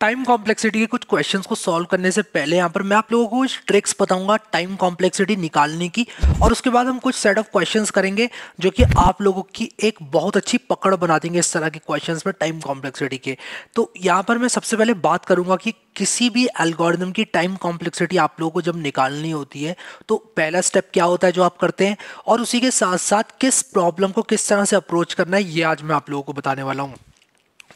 Time complexity के कुछ questions को सॉल्व करने से पहले यहाँ पर मैं आप लोगों को कुछ ट्रिक्स बताऊँगा टाइम कॉम्प्लेक्सिटी निकालने की। और उसके बाद हम कुछ सेट ऑफ़ क्वेश्चंस करेंगे जो कि आप लोगों की एक बहुत अच्छी पकड़ बना देंगे इस तरह के क्वेश्चंस में टाइम कॉम्प्लेक्सिटी के। तो यहाँ पर मैं सबसे पहले बात करूँगा कि किसी भी एल्गोरिदम की टाइम कॉम्प्लेक्सिटी आप लोगों को जब निकालनी होती है तो पहला स्टेप क्या होता है जो आप करते हैं और उसी के साथ साथ किस प्रॉब्लम को किस तरह से अप्रोच करना है, ये आज मैं आप लोगों को बताने वाला हूँ।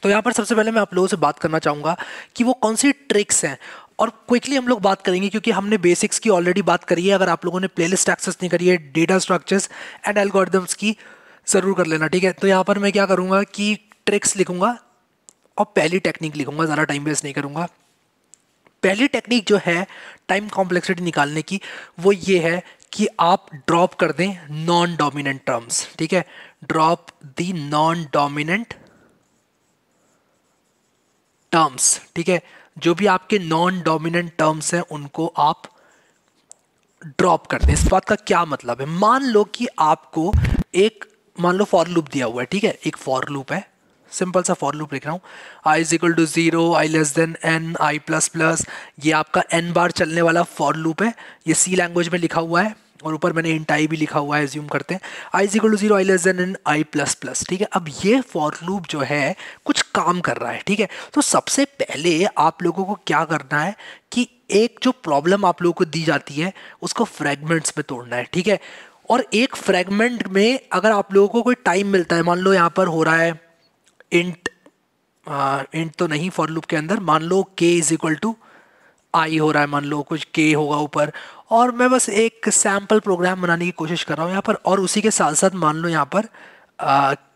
तो यहाँ पर सबसे पहले मैं आप लोगों से बात करना चाहूँगा कि वो कौन सी ट्रिक्स हैं। और क्विकली हम लोग बात करेंगे क्योंकि हमने बेसिक्स की ऑलरेडी बात करी है। अगर आप लोगों ने प्लेलिस्ट एक्सेस नहीं करी है डेटा स्ट्रक्चर्स एंड एल्गोरिदम्स की, ज़रूर कर लेना, ठीक है? तो यहाँ पर मैं क्या करूँगा कि ट्रिक्स लिखूँगा और पहली टेक्निक लिखूँगा, ज़्यादा टाइम वेस्ट नहीं करूँगा। पहली टेक्निक जो है टाइम कॉम्प्लेक्सिटी निकालने की, वो ये है कि आप ड्रॉप कर दें नॉन डोमिनेंट टर्म्स ठीक है? Drop the non dominant terms ठीक है? जो भी आपके नॉन डोमिनेंट टर्म्स हैं, उनको आप ड्रॉप कर दें। इस बात का क्या मतलब है? मान लो कि आपको एक, मान लो फॉर लूप दिया हुआ है, ठीक है? एक फॉर लूप है। सिंपल सा फॉर लूप लिख रहा हूँ। I is equal to zero I less than N I plus plus ये आपका एन बार चलने वाला फॉर लूप है। ये सी लैंग्वेज में लिखा हुआ है, और ऊपर मैंने इंट आई भी लिखा हुआ है ज्यूम करते हैं। I is equal to zero I less than N I plus plus ठीक है? अब ये फॉर लूप जो है, कुछ काम कर रहा है, ठीक है? तो सबसे पहले आप लोगों को क्या करना है कि एक जो प्रॉब्लम आप लोगों को दी जाती है, उसको फ्रेगमेंट्स में तोड़ना है, ठीक है? और एक फ्रेगमेंट में अगर आप लोगों को कोई टाइम मिलता है, मान लो यहाँ पर हो रहा है इंट इंट तो नहीं फॉर लूप के अंदर, मान लो के इज़ इक्वल टू आई हो रहा है, मान लो कुछ के होगा ऊपर। और मैं बस एक सैंपल प्रोग्राम बनाने की कोशिश कर रहा हूँ यहाँ पर, और उसी के साथ साथ मान लो यहाँ पर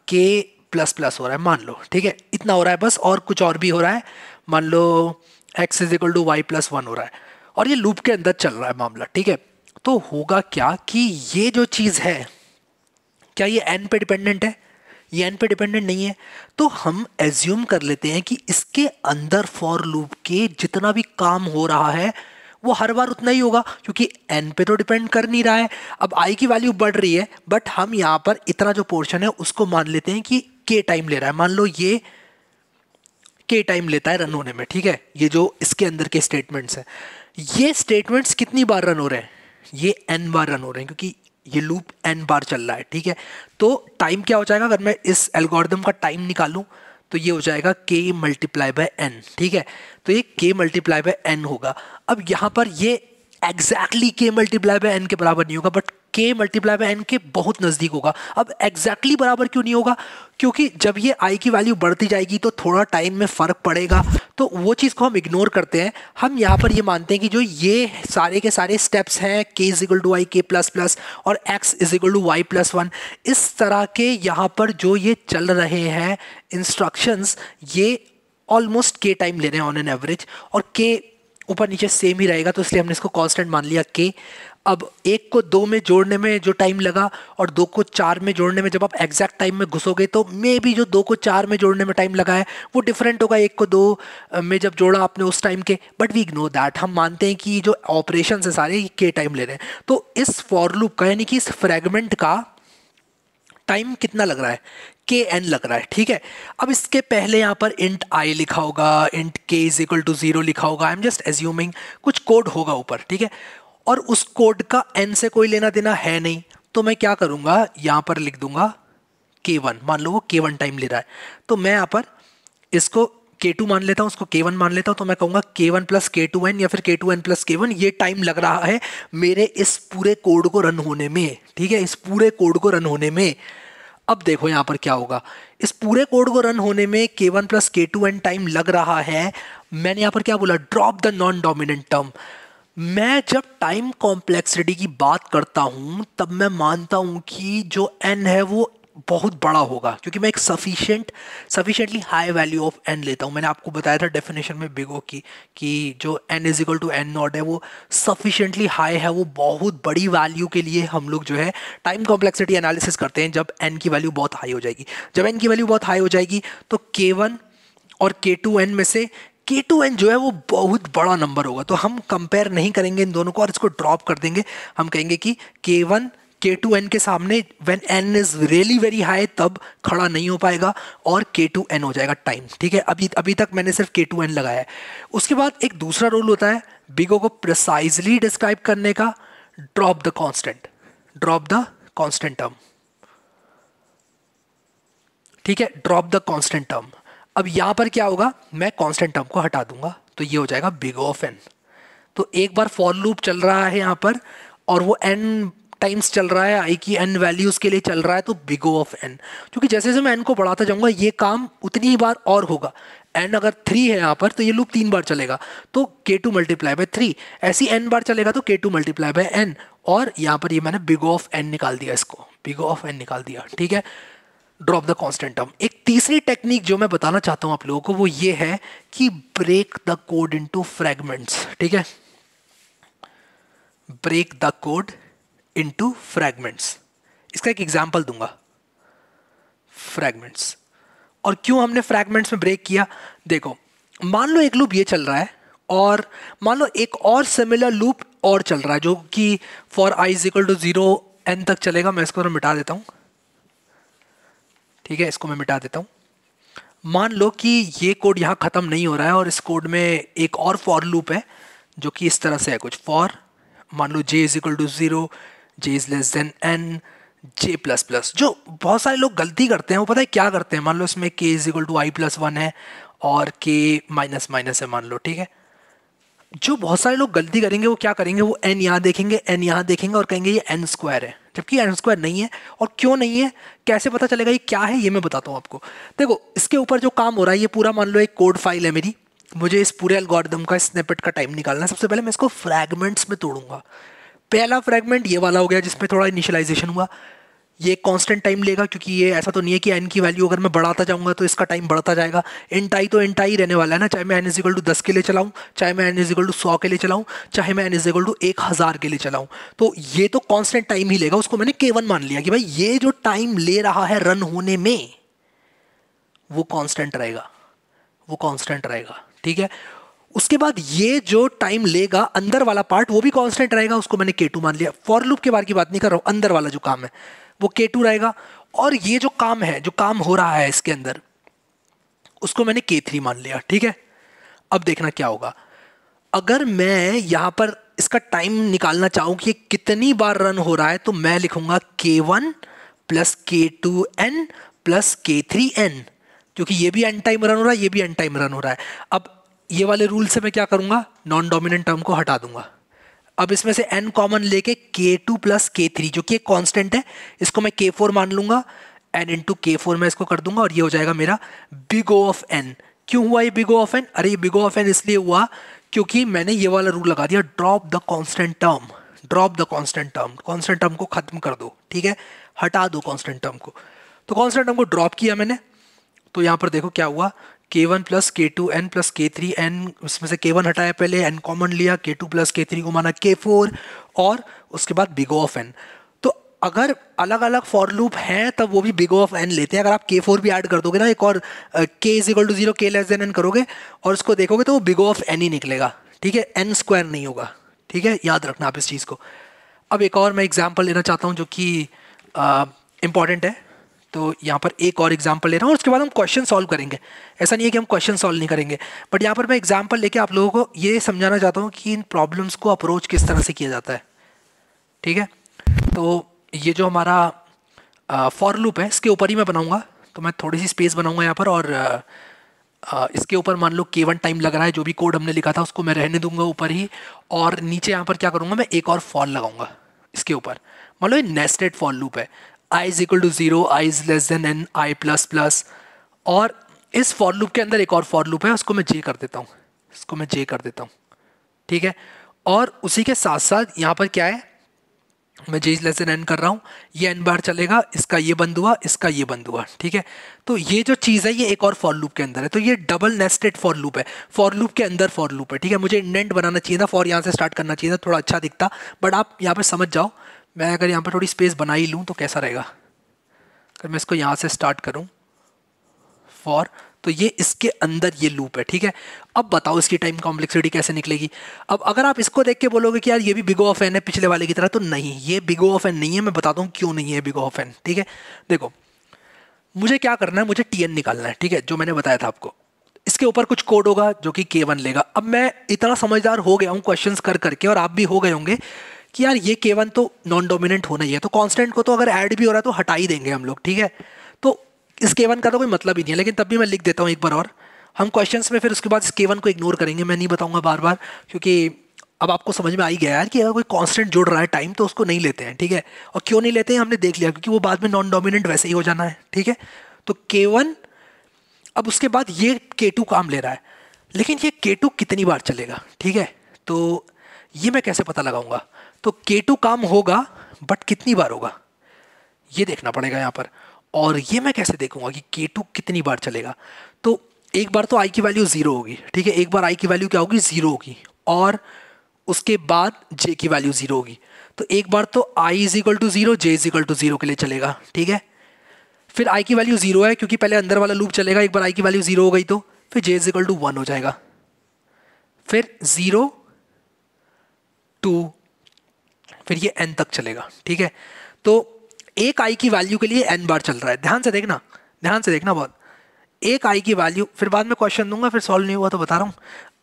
के प्लस प्लस हो रहा है, मान लो, ठीक है? इतना हो रहा है बस, और कुछ और भी हो रहा है। मान लो X is equal to Y plus one हो रहा है। और ये लूप के अंदर चल रहा है मामला, ठीक है? तो होगा क्या कि ये जो चीज़ है, क्या ये एन पे डिपेंडेंट है? ये एन पे डिपेंडेंट नहीं है। तो हम एज्यूम कर लेते हैं कि इसके अंदर फॉर लूप के जितना भी काम हो रहा है वो हर बार उतना ही होगा, क्योंकि एन पे तो डिपेंड कर नहीं रहा है। अब आई की वैल्यू बढ़ रही है बट हम यहाँ पर इतना जो पोर्शन है, उसको मान लेते हैं कि के टाइम ले रहा है। मान लो ये के टाइम लेता है रन होने में, ठीक है? ये जो इसके अंदर के स्टेटमेंट्स हैं। ये स्टेटमेंट्स कितनी बार रन हो रहे हैं? ये एन बार रन हो रहे हैं, क्योंकि ये लूप एन बार चल रहा है, ठीक है? तो टाइम क्या हो जाएगा? अगर मैं इस एल्गोरिदम का टाइम निकालूं तो ये हो जाएगा के मल्टीप्लाई बाय एन ठीक है? तो ये के मल्टीप्लाई बाय एन होगा। अब यहाँ पर ये एग्जैक्टली के मल्टीप्लाई बाय एन के बराबर नहीं होगा बट के मल्टीप्लाई बाय एन के बहुत नज़दीक होगा। अब एग्जैक्टली बराबर क्यों नहीं होगा? क्योंकि जब ये आई की वैल्यू बढ़ती जाएगी तो थोड़ा टाइम में फ़र्क पड़ेगा। तो वो चीज़ को हम इग्नोर करते हैं। हम यहाँ पर ये मानते हैं कि जो ये सारे के सारे स्टेप्स हैं K is equal to Y K plus plus और X is equal to Y plus one इस तरह के यहाँ पर जो ये चल रहे हैं इंस्ट्रक्शंस ये ऑलमोस्ट के टाइम ले रहे हैं ऑन एन एवरेज और के ऊपर नीचे सेम ही रहेगा तो इसलिए हमने इसको कांस्टेंट मान लिया के अब एक को दो में जोड़ने में जो टाइम लगा और दो को चार में जोड़ने में जब आप एग्जैक्ट टाइम में घुसोगे तो मे भी जो दो को चार में जोड़ने में टाइम लगा है, वो डिफरेंट होगा एक को दो में जब जोड़ा आपने उस टाइम के बट वी इग्नोर दैट हम मानते हैं कि जो ऑपरेशन है सारे के टाइम ले रहे हैं। तो इस फॉर लूप का, यानी कि इस फ्रेगमेंट का टाइम कितना लग रहा है? के एन लग रहा है, ठीक है? अब इसके पहले यहाँ पर इंट आई लिखा होगा इंट के इज़ इक्वल टू ज़ीरो लिखा होगा। आई एम जस्ट एज्यूमिंग कुछ कोड होगा ऊपर, ठीक है? और उस कोड का एन से कोई लेना देना है नहीं तो मैं क्या करूँगा? यहाँ पर लिख दूँगा के वन मान लो वो के वन टाइम ले रहा है। तो मैं यहाँ पर इसको के टू मान लेता हूँ, उसको के वन मान लेता हूँ तो मैं कहूँगा K one plus K two N या फिर K two N plus K one ये टाइम लग रहा है मेरे इस पूरे कोड को रन होने में, ठीक है? इस पूरे कोड को रन होने में। अब देखो यहाँ पर क्या होगा। इस पूरे कोड को रन होने में K one plus K two N time लग रहा है। मैंने यहाँ पर क्या बोला? Drop the non dominant term मैं जब टाइम कॉम्प्लेक्सिटी की बात करता हूँ, तब मैं मानता हूँ कि जो एन है वो बहुत बड़ा होगा, क्योंकि मैं एक sufficient sufficiently high value of N लेता हूँ। मैंने आपको बताया था डेफिनेशन में बिगो की, कि जो N is equal to N naught है, वो सफिशिएंटली हाई है, वो बहुत बड़ी वैल्यू के लिए हम लोग जो है टाइम कॉम्प्लेक्सिटी एनालिसिस करते हैं, जब एन की वैल्यू बहुत हाई हो जाएगी। जब एन की वैल्यू बहुत हाई हो जाएगी तो के वन और के टू एन में से के टू एन जो है, वो बहुत बड़ा नंबर होगा। तो हम कंपेयर नहीं करेंगे इन दोनों को और इसको ड्रॉप कर देंगे। हम कहेंगे कि के वन के टू एन के सामने when n is really very high तब खड़ा नहीं हो पाएगा और के टू एन हो जाएगा टाइम ठीक है? अभी अभी तक मैंने सिर्फ़ के टू एन लगाया है। उसके बाद एक दूसरा रोल होता है बिगो को प्रिसाइजली डिस्क्राइब करने का drop the constant drop the constant term ठीक है? ड्रॉप द कॉन्स्टेंट टर्म अब यहाँ पर क्या होगा? मैं कॉन्स्टेंट टर्म को हटा दूँगा तो ये हो जाएगा बिग ऑफ़ एन तो एक बार फॉर लूप चल रहा है यहाँ पर, और वो एन टाइम्स चल रहा है आई की एन वैल्यूज़ के लिए चल रहा है तो बिगो ऑफ़ एन क्योंकि जैसे जैसे मैं एन को बढ़ाता जाऊँगा, ये काम उतनी ही बार और होगा। एन अगर थ्री है यहाँ पर तो ये लूप तीन बार चलेगा। तो k two multiply by three ऐसी एन बार चलेगा तो k two multiply bye N और यहाँ पर ये मैंने बिगो ऑफ़ एन निकाल दिया इसको। बिगो ऑफ़ एन निकाल दिया। ठीक है? ड्रॉप द कॉन्स्टेंट टर्म एक तीसरी टेक्निक जो मैं बताना चाहता हूँ आप लोगों को, वो ये है कि break the code into fragments ठीक है? Break the code into fragments इसका एक एग्जांपल दूँगा. फ्रैगमेंट्स और क्यों हमने फ्रैगमेंट्स में ब्रेक किया? देखो, मान लो एक लूप ये चल रहा है, और मान लो एक और सिमिलर लूप और चल रहा है, जो कि for i is equal to zero n तक चलेगा, मैं इसको मिटा देता हूँ। ठीक है, इसको मैं मिटा देता हूँ। मान लो कि ये कोड यहाँ ख़त्म नहीं हो रहा है, और इस कोड में एक और फॉर लूप है, जो कि इस तरह से है कुछ. फॉर मान लो j is equal to zero j is less than n j plus plus जो बहुत सारे लोग गलती करते हैं, वो पता है क्या करते हैं? मान लो इसमें k is equal to i plus one है और के माइनस माइनस है, मान लो, ठीक है? जो बहुत सारे लोग गलती करेंगे, वो क्या करेंगे? वो एन यहाँ देखेंगे एन यहाँ देखेंगे और कहेंगे ये एन स्क्वायर है, जबकि एन स्क्वायर नहीं है और क्यों नहीं है? कैसे पता चलेगा ये क्या है? ये मैं बताता हूँ आपको। देखो, इसके ऊपर जो काम हो रहा है, ये पूरा मान लो एक कोड फ़ाइल है मेरी। मुझे इस पूरे एल्गोरिदम का स्निपेट का टाइम निकालना है। सबसे पहले मैं इसको फ्रैगमेंट्स में तोड़ूँगा। पहला फ्रैगमेंट ये वाला हो गया जिसमें थोड़ा इनिशियलाइजेशन हुआ। ये कांस्टेंट टाइम लेगा क्योंकि ये ऐसा तो नहीं है कि एन की वैल्यू अगर मैं बढ़ाता जाऊँगा तो इसका टाइम बढ़ता जाएगा। एन टाई तो एन टाई रहने वाला है ना। चाहे मैं एन इजिकल टू दस के लिए चलाऊं, चाहे मैं एन इजिकल टू सौ के लिए चलाऊं, चाहे मैं एन इजिकल टू एक हज़ार के लिए चलाऊं। तो ये तो कॉन्स्टेंट टाइम ही लेगा। उसको मैंने केवन मान लिया कि भाई ये जो टाइम ले रहा है रन होने में, वो कॉन्स्टेंट रहेगा। वो कॉन्स्टेंट रहेगा। ठीक है? उसके बाद ये जो टाइम लेगा, अंदर वाला पार्ट वो भी कांस्टेंट रहेगा, उसको मैंने के टू मान लिया। फॉर लूप के बारे की बात नहीं कर रहा हूँ, अंदर वाला जो काम है, वो के टू रहेगा। और ये जो काम है, जो काम हो रहा है इसके अंदर, उसको मैंने के थ्री मान लिया, ठीक है? अब देखना क्या होगा। अगर मैं यहाँ पर इसका टाइम निकालना चाहूँ कि कितनी बार रन हो रहा है तो मैं लिखूँगा k one plus k two n plus k three n क्योंकि ये भी एन टाइम रन हो रहा है, ये भी एन टाइम रन हो रहा है। अब ये वाले रूल से मैं क्या करूँगा? नॉन डोमिनेंट टर्म को हटा दूँगा। अब इसमें से एन कॉमन लेके के टू प्लस के जो कि एक कॉन्स्टेंट है, इसको मैं के फोर मान लूँगा। एन इंटू के में इसको कर दूँगा और ये हो जाएगा मेरा बिग ओ ऑफ़ एन क्यों हुआ ये बिग ओ ऑफ़ एन अरे ये बिग ओ ऑफ़ एन इसलिए हुआ क्योंकि मैंने ये वाला रूल लगा दिया drop the constant term drop the constant term constant term को खत्म कर दो, ठीक है? हटा दो कॉन्स्टेंट टर्म को। तो कॉन्स्टेंट टर्म को ड्रॉप किया मैंने। तो यहाँ पर देखो क्या हुआ? K one plus k two n plus k three n उसमें से के वन हटाया पहले एन कॉमन लिया के टू प्लस के थ्री को माना के फोर और उसके बाद बिगो ऑफ़ एन तो अगर अलग अलग फॉर लूप हैं, तब वो भी बिगो ऑफ़ एन लेते हैं। अगर आप के फोर भी ऐड कर दोगे ना, एक और k is equal to zero k less than n करोगे, और उसको देखोगे तो वो बिगो ऑफ़ एन ही निकलेगा। ठीक है? एन स्क्वायर नहीं होगा। ठीक है? याद रखना आप इस चीज़ को। अब एक और मैं एग्ज़ाम्पल लेना चाहता हूँ जो कि इंपॉर्टेंट है। तो यहाँ पर एक और एग्ज़ाम्पल ले रहा हूँ उसके बाद हम क्वेश्चन सॉल्व करेंगे। ऐसा नहीं है कि हम क्वेश्चन सॉल्व नहीं करेंगे बट यहाँ पर मैं एग्ज़ाम्पल लेके आप लोगों को ये समझाना चाहता हूँ कि इन प्रॉब्लम्स को अप्रोच किस तरह से किया जाता है। ठीक है? तो ये जो हमारा फॉर लूप है इसके ऊपर ही मैं बनाऊँगा। तो मैं थोड़ी सी स्पेस बनाऊँगा यहाँ पर और आ, इसके ऊपर मान लो के टाइम लग रहा है जो भी कोड हमने लिखा था उसको मैं रहने दूँगा ऊपर ही। और नीचे यहाँ पर क्या करूँगा मैं एक और फॉल लगाऊँगा इसके ऊपर। मान लो ये नेस्टेड फॉल लूप है। I is equal to zero i is less than n i plus plus और इस फॉर लूप के अंदर एक और फॉर लूप है, उसको मैं जे कर देता हूँ। इसको मैं जे कर देता हूँ। ठीक है? और उसी के साथ साथ यहाँ पर क्या है? मैं j is less than n कर रहा हूँ। ये एन बार चलेगा, इसका ये बंद हुआ, इसका ये बंद हुआ। ठीक है? तो ये जो चीज़ है, ये एक और फॉर लूप के अंदर है। तो ये डबल नेस्टेड फॉर लूप है। फॉर लूप के अंदर फॉर लूप है। ठीक है? मुझे इंडेंट बनाना चाहिए था फॉर यहाँ से स्टार्ट करना चाहिए था, थोड़ा अच्छा दिखता। बट आप यहाँ पर समझ जाओ। मैं अगर यहाँ पर थोड़ी स्पेस बना ही लूँ तो कैसा रहेगा? अगर मैं इसको यहाँ से स्टार्ट करूँ फॉर तो ये इसके अंदर ये लूप है, ठीक है? अब बताओ इसकी टाइम कॉम्प्लेक्सिटी कैसे निकलेगी? अब अगर आप इसको देख के बोलोगे कि यार ये भी बिगो ऑफ़ एन है पिछले वाले की तरह तो नहीं, ये बिगो ऑफ़ एन नहीं है, मैं बताता हूँ क्यों नहीं है बिगो ऑफ़ एन ठीक है? देखो, मुझे क्या करना है? मुझे टी एन निकालना है, ठीक है? जो मैंने बताया था आपको। इसके ऊपर कुछ कोड होगा जो कि के वन लेगा। अब मैं इतना समझदार हो गया हूँ क्वेश्चन कर करके और आप भी हो गए होंगे। कि यार ये के वन तो नॉन डोमिनेंट होना ही है। तो कांस्टेंट को तो अगर ऐड भी हो रहा है तो हटा ही देंगे हम लोग, ठीक है? तो इस के वन का तो कोई मतलब ही नहीं है, लेकिन तब भी मैं लिख देता हूँ एक बार और। हम क्वेश्चन में फिर उसके बाद इस के वन को इग्नोर करेंगे, मैं नहीं बताऊँगा बार बार क्योंकि अब आपको समझ में आ ही गया यार कि अगर कोई कांस्टेंट जुड़ रहा है टाइम तो उसको नहीं लेते हैं, ठीक है? और क्यों नहीं लेते हैं, हमने देख लिया, क्योंकि वो बाद में नॉन डोमिनेंट वैसे ही हो जाना है, ठीक है? तो के वन अब उसके बाद ये के टू काम ले रहा है। लेकिन ये के टू कितनी बार चलेगा, ठीक है? तो ये मैं कैसे पता लगाऊँगा? तो के टू काम होगा बट कितनी बार होगा? ये देखना पड़ेगा यहाँ पर। और ये मैं कैसे देखूँगा कि के टू कितनी बार चलेगा? तो एक बार तो आई की वैल्यू ज़ीरो होगी, ठीक है? एक बार आई की वैल्यू क्या होगी? ज़ीरो होगी। और उसके बाद जे की वैल्यू ज़ीरो होगी। तो एक बार तो i is equal to zero j is equal to zero के लिए चलेगा, ठीक है? फिर आई की वैल्यू ज़ीरो है, क्योंकि पहले अंदर वाला लूप चलेगा, एक बार आई की वैल्यू ज़ीरो हो गई तो फिर j is equal to one हो जाएगा। फिर ज़ीरो टू फिर ये एन तक चलेगा, ठीक है? तो एक आई की वैल्यू के लिए एन बार चल रहा है। ध्यान से देखना, ध्यान से देखना बहुत। एक आई की वैल्यू फिर बाद में क्वेश्चन दूँगा, फिर सॉल्व नहीं हुआ तो बता रहा हूँ।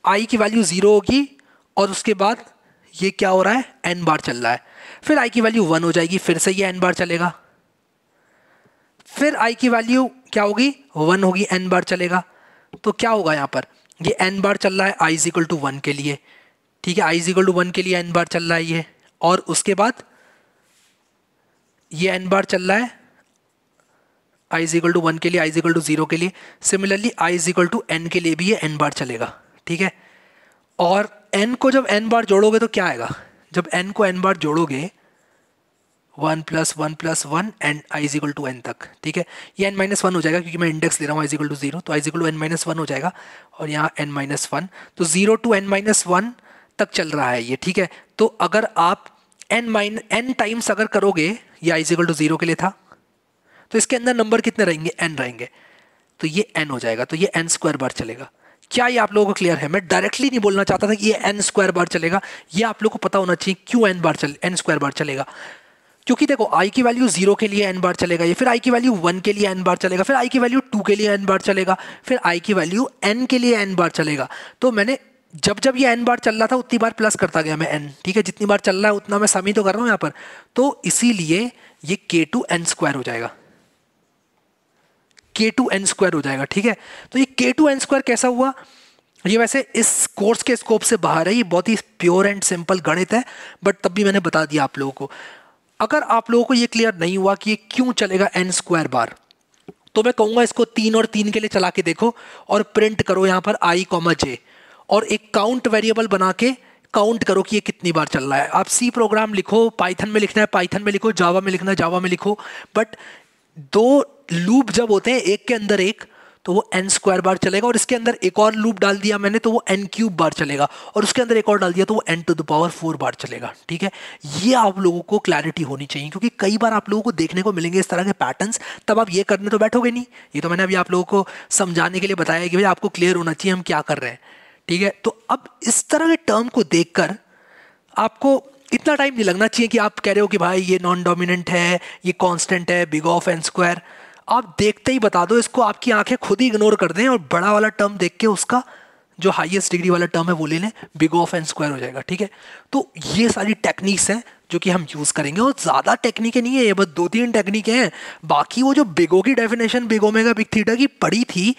आई की वैल्यू ज़ीरो होगी और उसके बाद ये क्या हो रहा है? एन बार चल रहा है। फिर आई की वैल्यू वन हो जाएगी, फिर से ये एन बार चलेगा। फिर आई की वैल्यू क्या होगी? वन होगी एन बार चलेगा। तो क्या होगा यहाँ पर? ये एन बार चल रहा है i is equal to one के लिए। ठीक है i is equal to one के लिए एन बार चल रहा है ये। और उसके बाद ये एन बार चल रहा है i is equal to one के लिए आई इज़ टू ज़ीरो के लिए। Similarly i is equal to n के लिए भी ये एन बार चलेगा, ठीक है? और एन को जब एन बार जोड़ोगे तो क्या आएगा? जब एन को एन बार जोड़ोगे one plus one plus one and i is equal to n तक, ठीक है? ये एन माइनस वन हो जाएगा क्योंकि मैं इंडेक्स ले रहा हूँ आई इक्वल टू ज़ीरो तो i equal to n minus one हो जाएगा। और यहाँ एन माइनस वन तो zero to n minus one तक चल रहा है ये, ठीक है? तो अगर आप एन माइन एन टाइम्स अगर करोगे, ये आई इक्वल टू ज़ीरो के लिए था तो इसके अंदर नंबर कितने रहेंगे? एन रहेंगे। तो ये एन हो जाएगा तो ये एन स्क्वायर बार चलेगा। क्या ये आप लोगों को क्लियर है? मैं डायरेक्टली नहीं बोलना चाहता था कि ये एन स्क्वायर बार चलेगा। ये आप लोगों को पता होना चाहिए, क्यों एन बार चल एन स्क्वायर बार चलेगा। क्योंकि देखो आई की वैल्यू ज़ीरो के लिए एन बार चलेगा, ये फिर आई की वैल्यू वन के लिए एन बार चलेगा, फिर आई की वैल्यू टू के लिए एन बार चलेगा, फिर आई की वैल्यू एन के लिए एन बार चलेगा। तो मैंने जब जब ये एन बार चल रहा था, उतनी बार प्लस करता गया मैं एन ठीक है? जितनी बार चल रहा है, उतना मैं समी तो कर रहा हूँ यहाँ पर। तो इसीलिए ये के टू एन स्क्वायर हो जाएगा। के टू एन स्क्वायर हो जाएगा, ठीक है? तो ये के टू एन स्क्वायर कैसा हुआ? ये वैसे इस कोर्स के स्कोप से बाहर है, ये बहुत ही प्योर एंड सिंपल गणित है बट तब भी मैंने बता दिया आप लोगों को। अगर आप लोगों को ये क्लियर नहीं हुआ कि ये क्यों चलेगा एन स्क्वायर बार तो मैं कहूँगा इसको तीन और तीन के लिए चला के देखो और प्रिंट करो यहाँ पर आई कॉमा जे और एक काउंट वेरिएबल बना के काउंट करो कि ये कितनी बार चल रहा है। आप सी प्रोग्राम लिखो पाइथन में लिखना है पाइथन में लिखो जावा में लिखना है जावा में लिखो बट दो लूप जब होते हैं, एक के अंदर एक तो वो एन स्क्वायर बार चलेगा और इसके अंदर एक और लूप डाल दिया मैंने तो वो एन क्यूब बार चलेगा और उसके अंदर एक और डाल दिया तो वो n to the power four बार चलेगा। ठीक है? ये आप लोगों को क्लैरिटी होनी चाहिए, क्योंकि कई बार आप लोगों को देखने को मिलेंगे इस तरह के पैटर्न्स तब आप ये करने तो बैठोगे नहीं। ये तो मैंने अभी आप लोगों को समझाने के लिए बताया कि भाई आपको क्लियर होना चाहिए, हम क्या कर रहे हैं। ठीक है? तो अब इस तरह के टर्म को देखकर आपको इतना टाइम नहीं लगना चाहिए कि आप कह रहे हो कि भाई ये नॉन डोमिनेंट है, ये कांस्टेंट है बिग ऑफ़ एन स्क्वायर आप देखते ही बता दो, इसको आपकी आँखें खुद ही इग्नोर कर दें और बड़ा वाला टर्म देख के उसका जो हाईएस्ट डिग्री वाला टर्म है वो ले लें बिग ऑफ़ एन स्क्वायर हो जाएगा, ठीक है? तो ये सारी टेक्निक्स हैं जो कि हम यूज़ करेंगे और ज़्यादा टेक्निकें नहीं है, ये बस दो तीन टेक्निकें हैं। बाकी वो जो बिगो की definition big O omega big theta की पड़ी थी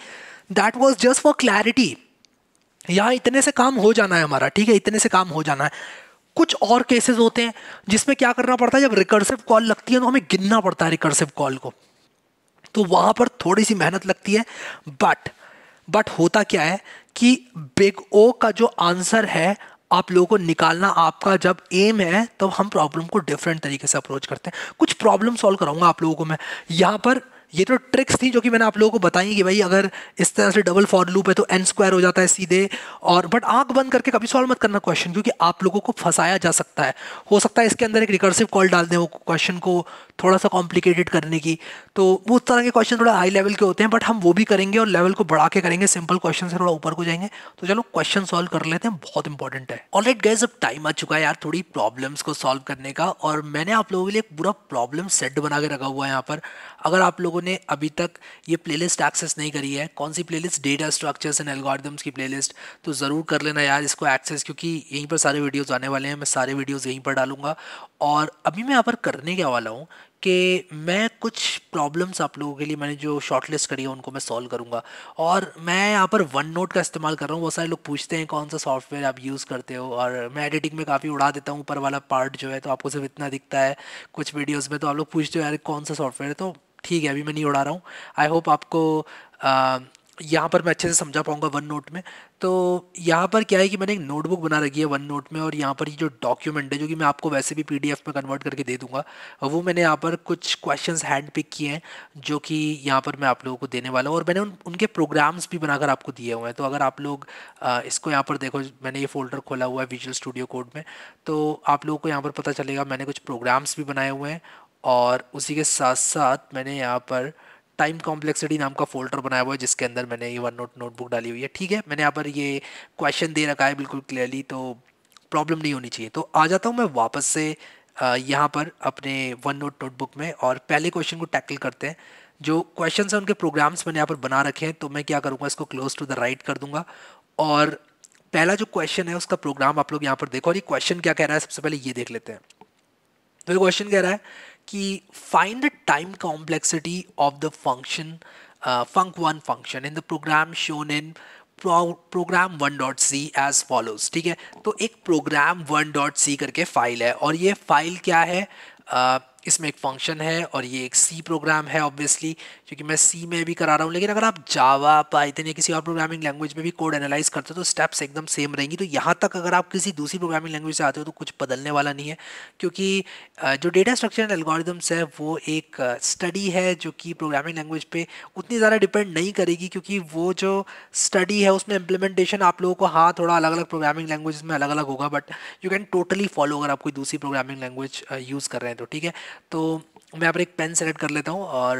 that was just for clarity यहाँ इतने से काम हो जाना है हमारा, ठीक है, इतने से काम हो जाना है। कुछ और केसेस होते हैं जिसमें क्या करना पड़ता है, जब रिकर्सिव कॉल लगती है तो हमें गिनना पड़ता है रिकर्सिव कॉल को। तो वहाँ पर थोड़ी सी मेहनत लगती है बट बट होता क्या है कि बिग ओ का जो आंसर है, आप लोगों को निकालना, आपका जब एम है, तब तो हम प्रॉब्लम को डिफरेंट तरीके से अप्रोच करते हैं। कुछ प्रॉब्लम सॉल्व कराऊँगा आप लोगों को मैं। यहाँ पर ये तो ट्रिक्स थी जो कि मैंने आप लोगों को बताई कि भाई अगर इस तरह से डबल फॉर लूप है तो एन स्क्वायर हो जाता है सीधे, और बट आँख बंद करके कभी सॉल्व मत करना क्वेश्चन क्योंकि आप लोगों को फंसाया जा सकता है। हो सकता है इसके अंदर एक रिकर्सिव कॉल डाल दें वो क्वेश्चन को थोड़ा सा कॉम्प्लिकेटेड करने की। तो वो उस तरह के क्वेश्चन थोड़ा हाई लेवल के होते हैं बट हम वो भी करेंगे और लेवल को बढ़ा के करेंगे सिंपल क्वेश्चन से थोड़ा ऊपर को जाएँगे। तो चलो क्वेश्चन सॉल्व कर लेते हैं, बहुत इंपॉर्टेंट है। ऑलराइट गैस अब टाइम आ चुका है यार थोड़ी प्रॉब्लम्स को सॉल्व करने का, और मैंने आप लोगों के लिए एक पूरा प्रॉब्लम सेट बना के रखा हुआ है यहाँ पर। अगर आप लोगों ने अभी तक ये प्लेलिस्ट एक्सेस नहीं करी है। कौन सी playlist data structures and algorithms की प्लेलिस्ट तो ज़रूर कर लेना यार इसको एक्सेस क्योंकि यहीं पर सारे वीडियोस आने वाले हैं। मैं सारे वीडियोस यहीं पर डालूँगा। और अभी मैं यहाँ पर करने क्या वाला हूँ कि मैं कुछ प्रॉब्लम्स आप लोगों के लिए मैंने जो शॉर्ट लिस्ट करी है, उनको मैं सॉल्व करूँगा। और मैं यहाँ पर वन नोट का इस्तेमाल कर रहा हूँ। बहुत सारे लोग पूछते हैं कौन सा सॉफ्टवेयर आप यूज़ करते हो। और मैं एडिटिंग में काफ़ी उड़ा देता हूँ। ऊपर वाला पार्ट जो है तो आपको सिर्फ़ इतना दिखता है। कुछ वीडियोज़ में तो आप लोग पूछते हो, यार कौन सा सॉफ्टवेयर है? तो ठीक है, अभी मैं नहीं उड़ा रहा हूँ। आई होप आपको यहाँ पर मैं अच्छे से समझा पाऊँगा वन नोट में। तो यहाँ पर क्या है कि मैंने एक नोटबुक बना रखी है वन नोट में और यहाँ पर ये जो डॉक्यूमेंट है, जो कि मैं आपको वैसे भी पीडीएफ में कन्वर्ट करके दे दूँगा, वो मैंने यहाँ पर कुछ क्वेश्चंस हैंड पिक किए हैं, जो कि यहाँ पर मैं आप लोगों को देने वाला हूँ। और मैंने उन, उनके प्रोग्राम्स भी बनाकर आपको दिए हुए हैं। तो अगर आप लोग इसको यहाँ पर देखो, मैंने ये फोल्डर खोला हुआ है विजुअल स्टूडियो कोड में तो आप लोगों को यहाँ पर पता चलेगा मैंने कुछ प्रोग्राम्स भी बनाए हुए हैं और उसी के साथ साथ मैंने यहाँ पर टाइम कॉम्प्लेक्सिटी नाम का फोल्डर बनाया हुआ है, जिसके अंदर मैंने ये वन नोट नोटबुक डाली हुई है। ठीक है, मैंने यहाँ पर ये क्वेश्चन दे रखा है बिल्कुल क्लियरली तो प्रॉब्लम नहीं होनी चाहिए। तो आ जाता हूँ मैं वापस से यहाँ पर अपने वन नोट नोटबुक में और पहले क्वेश्चन को टैकल करते हैं। जो क्वेश्चन हैं, उनके प्रोग्राम्स मैंने यहाँ पर बना रखे हैं तो मैं क्या करूँगा, इसको क्लोज टू द राइट कर दूँगा। और पहला जो क्वेश्चन है, उसका प्रोग्राम आप लोग यहाँ पर देखो। और ये क्वेश्चन क्या कह रहा है, सबसे पहले ये देख लेते हैं। तो ये क्वेश्चन कह रहा है कि find the time complexity of the function func one function in the program shown in program one dot c as follows ठीक है? तो एक प्रोग्राम वन डॉट सी करके फ़ाइल है और ये फ़ाइल क्या है? Uh, इसमें एक फ़ंक्शन है और ये एक सी प्रोग्राम है ऑब्वियसली क्योंकि मैं सी में भी करा रहा हूँ, लेकिन अगर आप जावा पाइथन या किसी और प्रोग्रामिंग लैंग्वेज में भी कोड एनालाइज करते हो तो स्टेप्स एकदम सेम रहेंगी। तो यहाँ तक अगर आप किसी दूसरी प्रोग्रामिंग लैंग्वेज से आते हो तो कुछ बदलने वाला नहीं है, क्योंकि जो डेटा स्ट्रक्चर एंड एल्गोरिदम्स है, वो एक स्टडी है जो कि प्रोग्रामिंग लैंग्वेज पे उतनी ज़्यादा डिपेंड नहीं करेगी, क्योंकि वो जो स्टडी है, उसमें इम्प्लीमेंटेशन आप लोगों को हाँ थोड़ा अलग अलग प्रोग्रामिंग लैंग्वेज में अलग अलग होगा but you can totally follow अगर आप कोई दूसरी प्रोग्रामिंग लैंग्वेज यूज़ कर रहे हैं तो ठीक है? तो मैं यहाँ पर एक पेन सेलेक्ट कर लेता हूँ और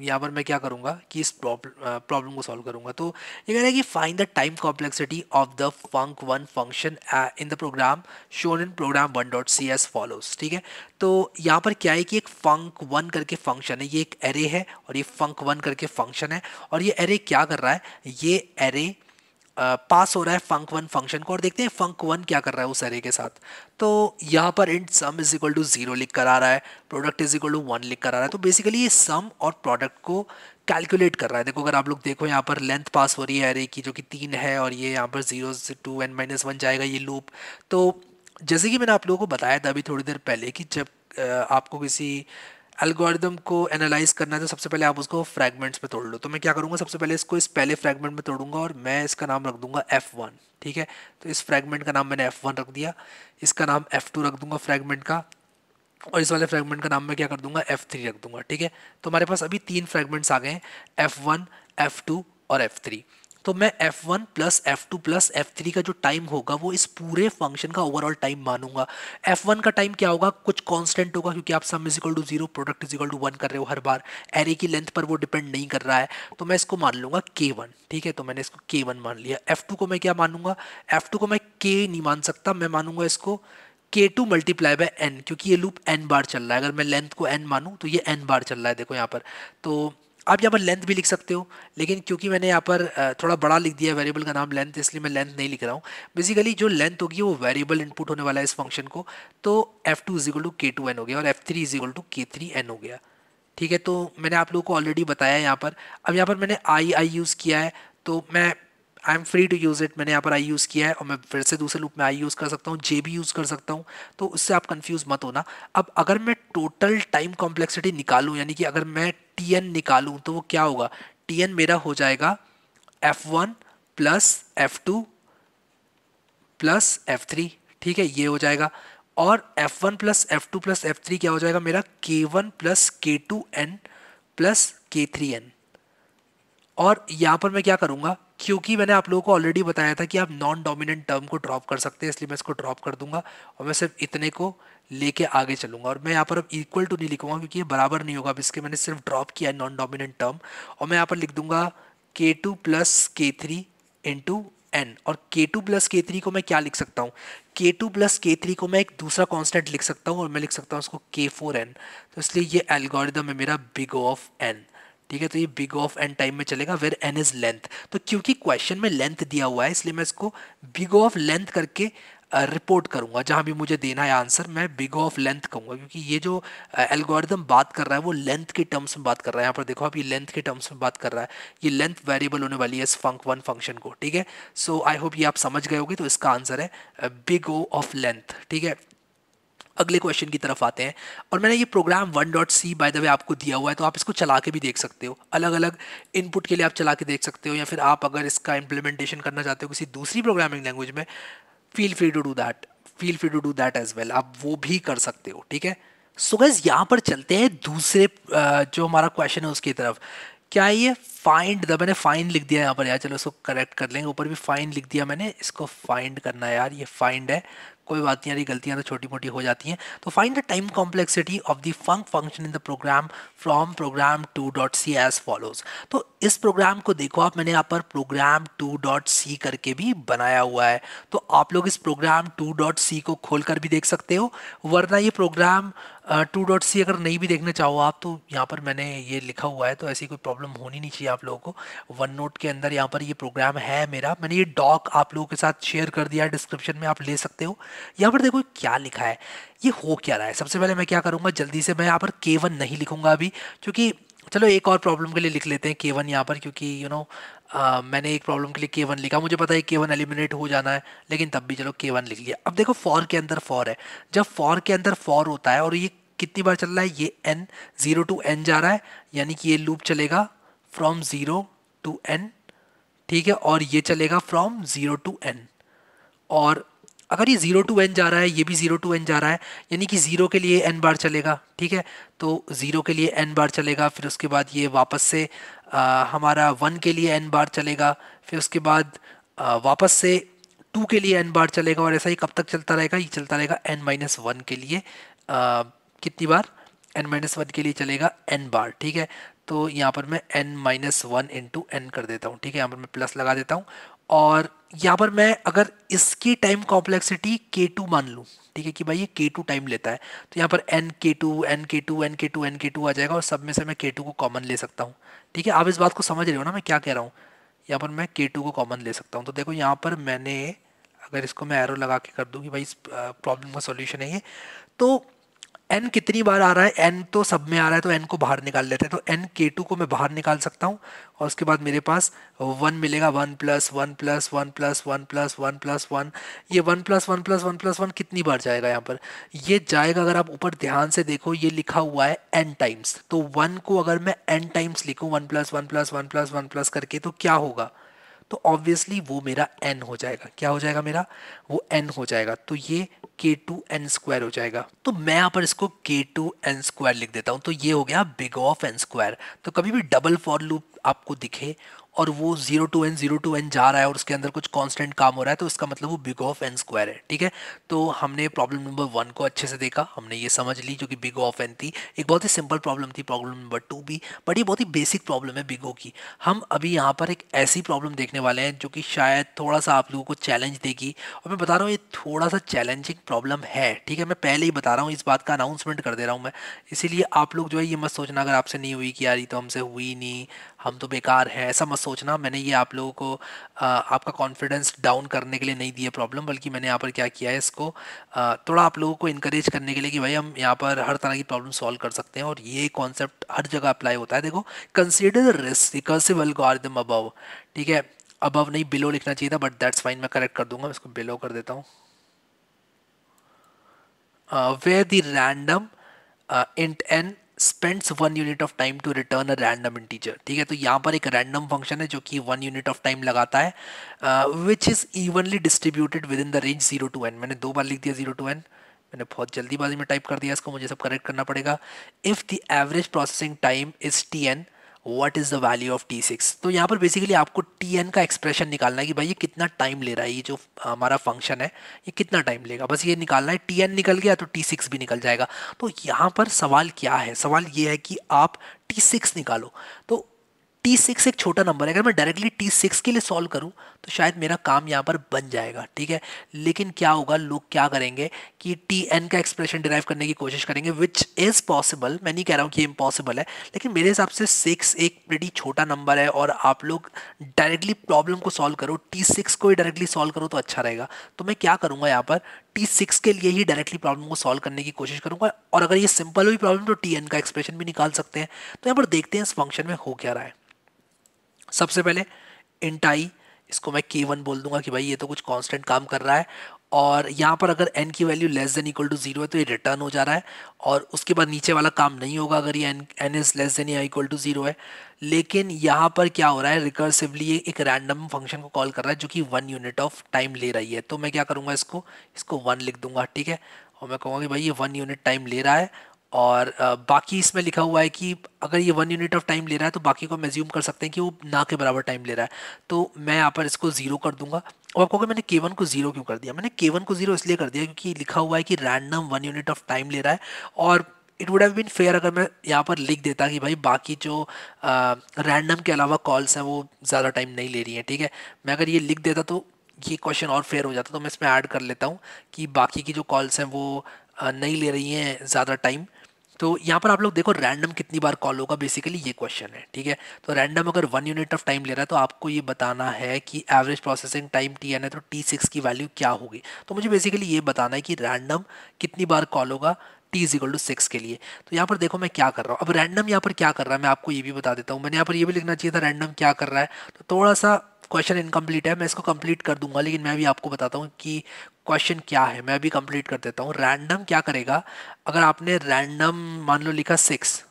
यहाँ पर मैं क्या करूँगा कि इस प्रॉब्लम को सॉल्व करूँगा। तो ये कह रहा है कि find the time complexity of the func one function in the program shown in program one dot c as follows ठीक है? तो यहाँ पर क्या है कि एक फंक वन करके फ़ंक्शन है, ये एक एरे है और ये फंक वन करके फ़ंक्शन है और ये एरे क्या कर रहा है? ये एरे पास हो रहा है फंक वन फ़ंक्शन को और देखते हैं फंक वन क्या कर रहा है उस एरे के साथ। तो यहाँ पर int sum is equal to zero लिख कर आ रहा है product is equal to one लिख कर आ रहा है। तो बेसिकली ये सम और प्रोडक्ट को कैलकुलेट कर रहा है। देखो, अगर आप लोग देखो यहाँ पर लेंथ पास हो रही है एरे की, जो कि तीन है और ये यहाँ पर ज़ीरो से टू एन माइनस वन जाएगा ये लूप तो जैसे कि मैंने आप लोगों को बताया था अभी थोड़ी देर पहले कि जब आपको किसी एल्गोरिदम को एनालाइज करना है तो सबसे पहले आप उसको फ्रैगमेंट्स में तोड़ लो। तो मैं क्या करूँगा, सबसे पहले इसको इस पहले फ्रैगमेंट में तोड़ूँगा और मैं इसका नाम रख दूँगा F1 ठीक है? तो इस फ्रैगमेंट का नाम मैंने F1 रख दिया, इसका नाम F2 रख दूँगा फ्रैगमेंट का, और इस वाले फ्रैगमेंट का नाम मैं क्या कर दूँगा F3 रख दूँगा, ठीक है? तो हमारे पास अभी तीन फ्रैगमेंट्स आ गए हैं F1 F2 और F3 तो मैं F1 plus f two plus f three का जो टाइम होगा, वो इस पूरे फ़ंक्शन का ओवरऑल टाइम मानूँगा। F1 का टाइम क्या होगा? कुछ कांस्टेंट होगा, क्योंकि आप sum is equal to zero product is equal to one कर रहे हो हर बार। एरे की लेंथ पर वो डिपेंड नहीं कर रहा है। तो मैं इसको मान लूँगा K1 ठीक है? तो मैंने इसको K1 मान लिया। F2 को मैं क्या मानूँगा? F2 को मैं K नहीं मान सकता। मैं मानूँगा इसको के टू मल्टीप्लाई बाय एन क्योंकि ये लूप एन बार चल रहा है। अगर मैं लेंथ को एन मानूँ तो ये एन बार चल रहा है, देखो यहाँ पर। तो आप यहाँ पर लेंथ भी लिख सकते हो, लेकिन क्योंकि मैंने यहाँ पर थोड़ा बड़ा लिख दिया वेरिएबल का नाम लेंथ इसलिए मैं लेंथ नहीं लिख रहा हूँ। बेसिकली जो लेंथ होगी वो वेरिएबल इनपुट होने वाला है इस फ़ंक्शन को तो f two is equal to k two n हो गया और f three is equal to k three n हो गया। ठीक है तो मैंने आप लोगों को ऑलरेडी बताया यहाँ पर। अब यहाँ पर मैंने आई आई यूज़ किया है तो मैं I am free to use it मैंने यहाँ पर आई यूज़ किया है और मैं फिर से दूसरे लूप में आई यूज़ कर सकता हूँ जे भी यूज़ कर सकता हूँ। तो उससे आप कन्फ्यूज़ मत होना। अब अगर मैं टोटल टाइम कॉम्प्लेक्सिटी निकालूँ, यानी कि अगर मैं टी एन निकालूँ तो वो क्या होगा? टी एन मेरा हो जाएगा f one plus f two plus f three ठीक है, ये हो जाएगा। और f one plus f two plus f three क्या हो जाएगा मेरा? K one plus k two n plus k three n और यहाँ पर मैं क्या करूँगा? क्योंकि मैंने आप लोगों को ऑलरेडी बताया था कि आप नॉन डोमिनेंट टर्म को ड्रॉप कर सकते हैं, इसलिए मैं इसको ड्रॉप कर दूँगा और मैं सिर्फ़ इतने को लेके आगे चलूँगा। और मैं यहाँ पर अब इक्वल टू नहीं लिखूँगा क्योंकि ये बराबर नहीं होगा। अब इसके मैंने सिर्फ़ ड्रॉप किया है नॉन डोमिनेंट टर्म और मैं यहाँ पर लिख दूँगा k two plus k three into n और के टू प्लस के थ्री को मैं क्या लिख सकता हूँ? के टू प्लस के थ्री को मैं एक दूसरा कॉन्स्टेंट लिख सकता हूँ और मैं लिख सकता हूँ उसको के फोर एन तो इसलिए ये एल्गोरिदम है मेरा बिग ऑफ़ एन ठीक है तो ये बिग ऑफ़ एन टाइम में चलेगा वेर एन इज़ लेंथ तो क्योंकि क्वेश्चन में लेंथ दिया हुआ है, इसलिए मैं इसको बिग ऑफ़ लेंथ करके रिपोर्ट करूँगा। जहाँ भी मुझे देना है आंसर मैं बिग ऑफ़ लेंथ कहूँगा, क्योंकि ये जो एल्गोरिदम बात कर रहा है, वो लेंथ के टर्म्स में बात कर रहा है। यहाँ पर देखो, आप ये लेंथ के टर्म्स में बात कर रहा है। ये लेंथ वेरिएबल होने वाली है इस फंक वन फ़ंक्शन को, ठीक है? सो आई होप ये आप समझ गए होगे तो इसका आंसर है बिग ओ ऑफ़ लेंथ ठीक है? अगले क्वेश्चन की तरफ़ आते हैं। और मैंने ये program one dot c by the way आपको दिया हुआ है तो आप इसको चला के भी देख सकते हो। अलग अलग इनपुट के लिए आप चला के देख सकते हो, या फिर आप अगर इसका इम्प्लीमेंटेशन करना चाहते हो किसी दूसरी प्रोग्रामिंग लैंग्वेज में feel free to do that feel free to do that as well आप वो भी कर सकते हो, ठीक है? सो गैस यहाँ पर चलते हैं दूसरे जो हमारा क्वेश्चन है उसकी तरफ़। क्या ये फाइंड द मैंने फाइंड लिख दिया यहाँ पर यार, चलो इसको करेक्ट कर लेंगे। ऊपर भी फाइंड लिख दिया मैंने, इसको फाइंड करना है यार, ये फाइंड है। कोई बात नहीं, यार गलतियाँ तो छोटी मोटी हो जाती हैं। तो find the time complexity of the func function in the program from program two dot c as follows तो इस प्रोग्राम को देखो, आप मैंने यहाँ पर प्रोग्राम टू डॉट सी करके भी बनाया हुआ है। तो आप लोग इस प्रोग्राम टू डॉट सी को खोल कर भी देख सकते हो, वरना ये प्रोग्राम टू डॉट सी अगर नहीं भी देखना चाहो आप तो यहाँ पर मैंने ये लिखा हुआ है तो ऐसी कोई प्रॉब्लम होनी नहीं चाहिए आप लोगों को। वन नोट के अंदर यहाँ पर ये प्रोग्राम है मेरा, मैंने ये डॉक आप लोगों के साथ शेयर कर दिया डिस्क्रिप्शन में आप ले सकते हो। यहाँ पर देखो क्या लिखा है, ये हो क्या रहा है? सबसे पहले मैं क्या करूँगा, जल्दी से मैं यहाँ पर के वन नहीं लिखूँगा अभी, क्योंकि चलो एक और प्रॉब्लम के लिए लिख लेते हैं के वन यहाँ पर क्योंकि यू you नो know, मैंने एक प्रॉब्लम के लिए के वन लिखा। मुझे पता है के वन एलिमिनेट हो जाना है लेकिन तब भी चलो के वन लिख लिया। अब देखो फॉर के अंदर फॉर है। जब फॉर के अंदर फॉर होता है और ये कितनी बार चल रहा है ये एन ज़ीरो टू एन जा रहा है यानी कि ये लूप चलेगा फ्रॉम ज़ीरो टू एन ठीक है? और ये चलेगा फ्रॉम ज़ीरो टू एन और अगर ये ज़ीरो टू एन जा रहा है ये भी ज़ीरो टू एन जा रहा है यानी कि ज़ीरो के लिए एन बार चलेगा ठीक है? तो ज़ीरो के लिए एन बार चलेगा फिर उसके बाद ये वापस से आ, हमारा वन के लिए एन बार चलेगा फिर उसके बाद आ, वापस से टू के लिए एन बार चलेगा और ऐसा ही कब तक चलता रहेगा? ये चलता रहेगा एन माइनस वन के लिए आ, कितनी बार? एन माइनस वन के लिए चलेगा एन बार ठीक है? तो यहाँ पर मैं n minus one into n कर देता हूँ ठीक है? यहाँ पर मैं प्लस लगा देता हूँ और यहाँ पर मैं अगर इसकी टाइम कॉम्प्लेक्सिटी के टू मान लूँ, ठीक है कि भाई ये के टू टाइम लेता है तो यहाँ पर n k two n k two n k two n k two आ जाएगा और सब में से मैं के टू को कॉमन ले सकता हूँ। ठीक है, आप इस बात को समझ रहे हो ना मैं क्या कह रहा हूँ? यहाँ पर मैं के टू को कॉमन ले सकता हूँ। तो देखो यहाँ पर मैंने, अगर इसको मैं एरो लगा के कर दूँ कि भाई इस प्रॉब्लम का सोल्यूशन है ये तो एन कितनी बार आ रहा है एन तो सब में आ रहा है तो एन को बाहर निकाल लेते हैं तो एन के टू को मैं बाहर निकाल सकता हूँ और उसके बाद मेरे पास वन मिलेगा one plus one plus one plus one plus one plus one ये one plus one plus one plus one कितनी बार जाएगा यहाँ पर ये जाएगा अगर आप ऊपर ध्यान से देखो ये लिखा हुआ है एन टाइम्स तो वन को अगर मैं एन टाइम्स लिखूँ one plus one plus one plus one plus करके तो क्या होगा तो ऑब्वियसली वो मेरा एन हो जाएगा। क्या हो जाएगा मेरा? वो एन हो जाएगा। तो ये के टू एन स्क्वायर हो जाएगा। तो मैं यहाँ पर इसको के टू एन स्क्वायर लिख देता हूँ। तो ये हो गया बिग ऑफ़ एन स्क्वायर तो कभी भी डबल फॉर लूप आपको दिखे और वो zero to n zero to n जा रहा है और उसके अंदर कुछ कांस्टेंट काम हो रहा है तो इसका मतलब वो बिग ऑफ़ एन स्क्वायर है, ठीक है? तो हमने प्रॉब्लम नंबर वन को अच्छे से देखा, हमने ये समझ ली जो कि बिग ऑफ़ एन थी। एक बहुत ही सिंपल प्रॉब्लम थी प्रॉब्लम नंबर टू भी बट ये बहुत ही बेसिक प्रॉब्लम है बिगो की। हम अभी यहाँ पर एक ऐसी प्रॉब्लम देखने वाले हैं जो कि शायद थोड़ा सा आप लोगों को चैलेंज देगी। और मैं बता रहा हूँ, ये थोड़ा सा चैलेंजिंग प्रॉब्लम है, ठीक है? मैं पहले ही बता रहा हूँ, इस बात का अनाउंसमेंट कर दे रहा हूँ मैं। इसीलिए आप लोग जो है, ये मत सोचना अगर आपसे नहीं हुई कि यार ये तो हमसे हुई नहीं हम तो बेकार हैं ऐसा मत सोचना। मैंने ये आप लोगों को आ, आपका कॉन्फिडेंस डाउन करने के लिए नहीं दिया प्रॉब्लम बल्कि मैंने यहाँ पर क्या किया है इसको आ, थोड़ा आप लोगों को इनक्रेज करने के लिए कि भाई हम यहाँ पर हर तरह की प्रॉब्लम सॉल्व कर सकते हैं। और ये कॉन्सेप्ट हर जगह अप्लाई होता है। देखो consider risk recursive algorithm above ठीक है? अबव नहीं बिलो लिखना चाहिए था बट दैट्स फाइन मैं करेक्ट कर दूँगा इसको बिलो कर देता हूँ। Where the random int n spends one unit of time to return a random integer ठीक है तो यहाँ पर एक रैंडम फ़ंक्शन है जो कि वन यूनिट ऑफ़ टाइम लगाता है which is evenly distributed within the range zero to n मैंने दो बार लिख दिया ज़ीरो टू एन मैंने बहुत जल्दीबाजी में टाइप कर दिया, इसको मुझे सब करेक्ट करना पड़ेगा. If the average processing time is t n what is the value of t six तो यहाँ पर बेसिकली आपको टी एन का एक्सप्रेशन निकालना है कि भाई ये कितना टाइम ले रहा है, ये जो हमारा फ़ंक्शन है, ये कितना टाइम लेगा? बस ये निकालना है टी एन निकल गया तो टी सिक्स भी निकल जाएगा। तो यहाँ पर सवाल क्या है? सवाल ये है कि आप टी सिक्स निकालो। तो टी सिक्स एक छोटा नंबर है। अगर मैं डायरेक्टली टी सिक्स के लिए सॉल्व करूँ तो शायद मेरा काम यहाँ पर बन जाएगा, ठीक है? लेकिन क्या होगा, लोग क्या करेंगे कि टी एन का एक्सप्रेशन डिराइव करने की कोशिश करेंगे विच इज़ पॉसिबल मैं नहीं कह रहा हूँ कि इम्पॉसिबल है, लेकिन मेरे हिसाब से सिक्स एक प्रेटी छोटा नंबर है और आप लोग डायरेक्टली प्रॉब्लम को सॉल्व करो। टी सिक्स को ही डायरेक्टली सॉल्व करो तो अच्छा रहेगा। तो मैं क्या करूँगा यहाँ पर? टी सिक्स के लिए ही डायरेक्टली प्रॉब्लम को सॉल्व करने की कोशिश करूँगा और अगर ये सिंपल हुई प्रॉब्लम तो टी एन का एक्सप्रेशन भी निकाल सकते हैं। तो यहाँ पर देखते हैं इस फ़ंक्शन में हो क्या रहा है। सबसे पहले इंटाई इसको मैं के वन बोल दूँगा कि भाई ये तो कुछ कांस्टेंट काम कर रहा है। और यहाँ पर अगर एन की value less than equal to zero है तो ये रिटर्न हो जा रहा है। और उसके बाद नीचे वाला काम नहीं होगा अगर ये n n is less than या इक्वल टू ज़ीरो है। लेकिन यहाँ पर क्या हो रहा है रिकर्सिवली ये एक रैंडम फ़ंक्शन को कॉल कर रहा है जो कि वन यूनिट ऑफ़ टाइम ले रही है। तो मैं क्या करूँगा इसको इसको वन लिख दूँगा, ठीक है? और मैं कहूँगा कि भाई ये वन यूनिट टाइम ले रहा है। और बाकी इसमें लिखा हुआ है कि अगर ये वन यूनिट ऑफ़ टाइम ले रहा है तो बाकी को हम एज्यूम कर सकते हैं कि वो ना के बराबर टाइम ले रहा है। तो मैं यहाँ पर इसको ज़ीरो कर दूँगा। और आपको मैंने के वन को ज़ीरो क्यों कर दिया? मैंने के वन को ज़ीरो इसलिए कर दिया क्योंकि लिखा हुआ है कि random one unit of time ले रहा है और it would have been fair अगर मैं यहाँ पर लिख देता कि भाई बाकी जो रैंडम के अलावा कॉल्स हैं वो ज़्यादा टाइम नहीं ले रही हैं, ठीक है? मैं अगर ये लिख देता तो ये क्वेश्चन और फेयर हो जाता तो मैं इसमें ऐड कर लेता हूँ कि बाकी की जो कॉल्स हैं वो नहीं ले रही हैं ज़्यादा टाइम तो यहाँ पर आप लोग देखो रैंडम कितनी बार कॉल होगा बेसिकली ये क्वेश्चन है, ठीक है? तो रैंडम अगर वन यूनिट ऑफ़ टाइम ले रहा है तो आपको ये बताना है कि average processing time t n है तो टी सिक्स की वैल्यू क्या होगी? तो मुझे बेसिकली ये बताना है कि रैंडम कितनी बार कॉल होगा t is equal to six के लिए। तो यहाँ पर देखो मैं क्या कर रहा हूँ। अब रैंडम यहाँ पर क्या कर रहा है, मैं आपको ये भी बता देता हूँ। मैंने यहाँ पर ये भी लिखना चाहिए था रैंडम क्या कर रहा है। तो थोड़ा सा क्वेश्चन इनकम्प्लीट है, मैं इसको कंप्लीट कर दूँगा, लेकिन मैं भी आपको बताता हूँ कि क्वेश्चन क्या है? मैं भी कंप्लीट कर देता हूँ। रैंडम क्या करेगा? अगर आपने रैंडम मान लो, लिखा सिक्स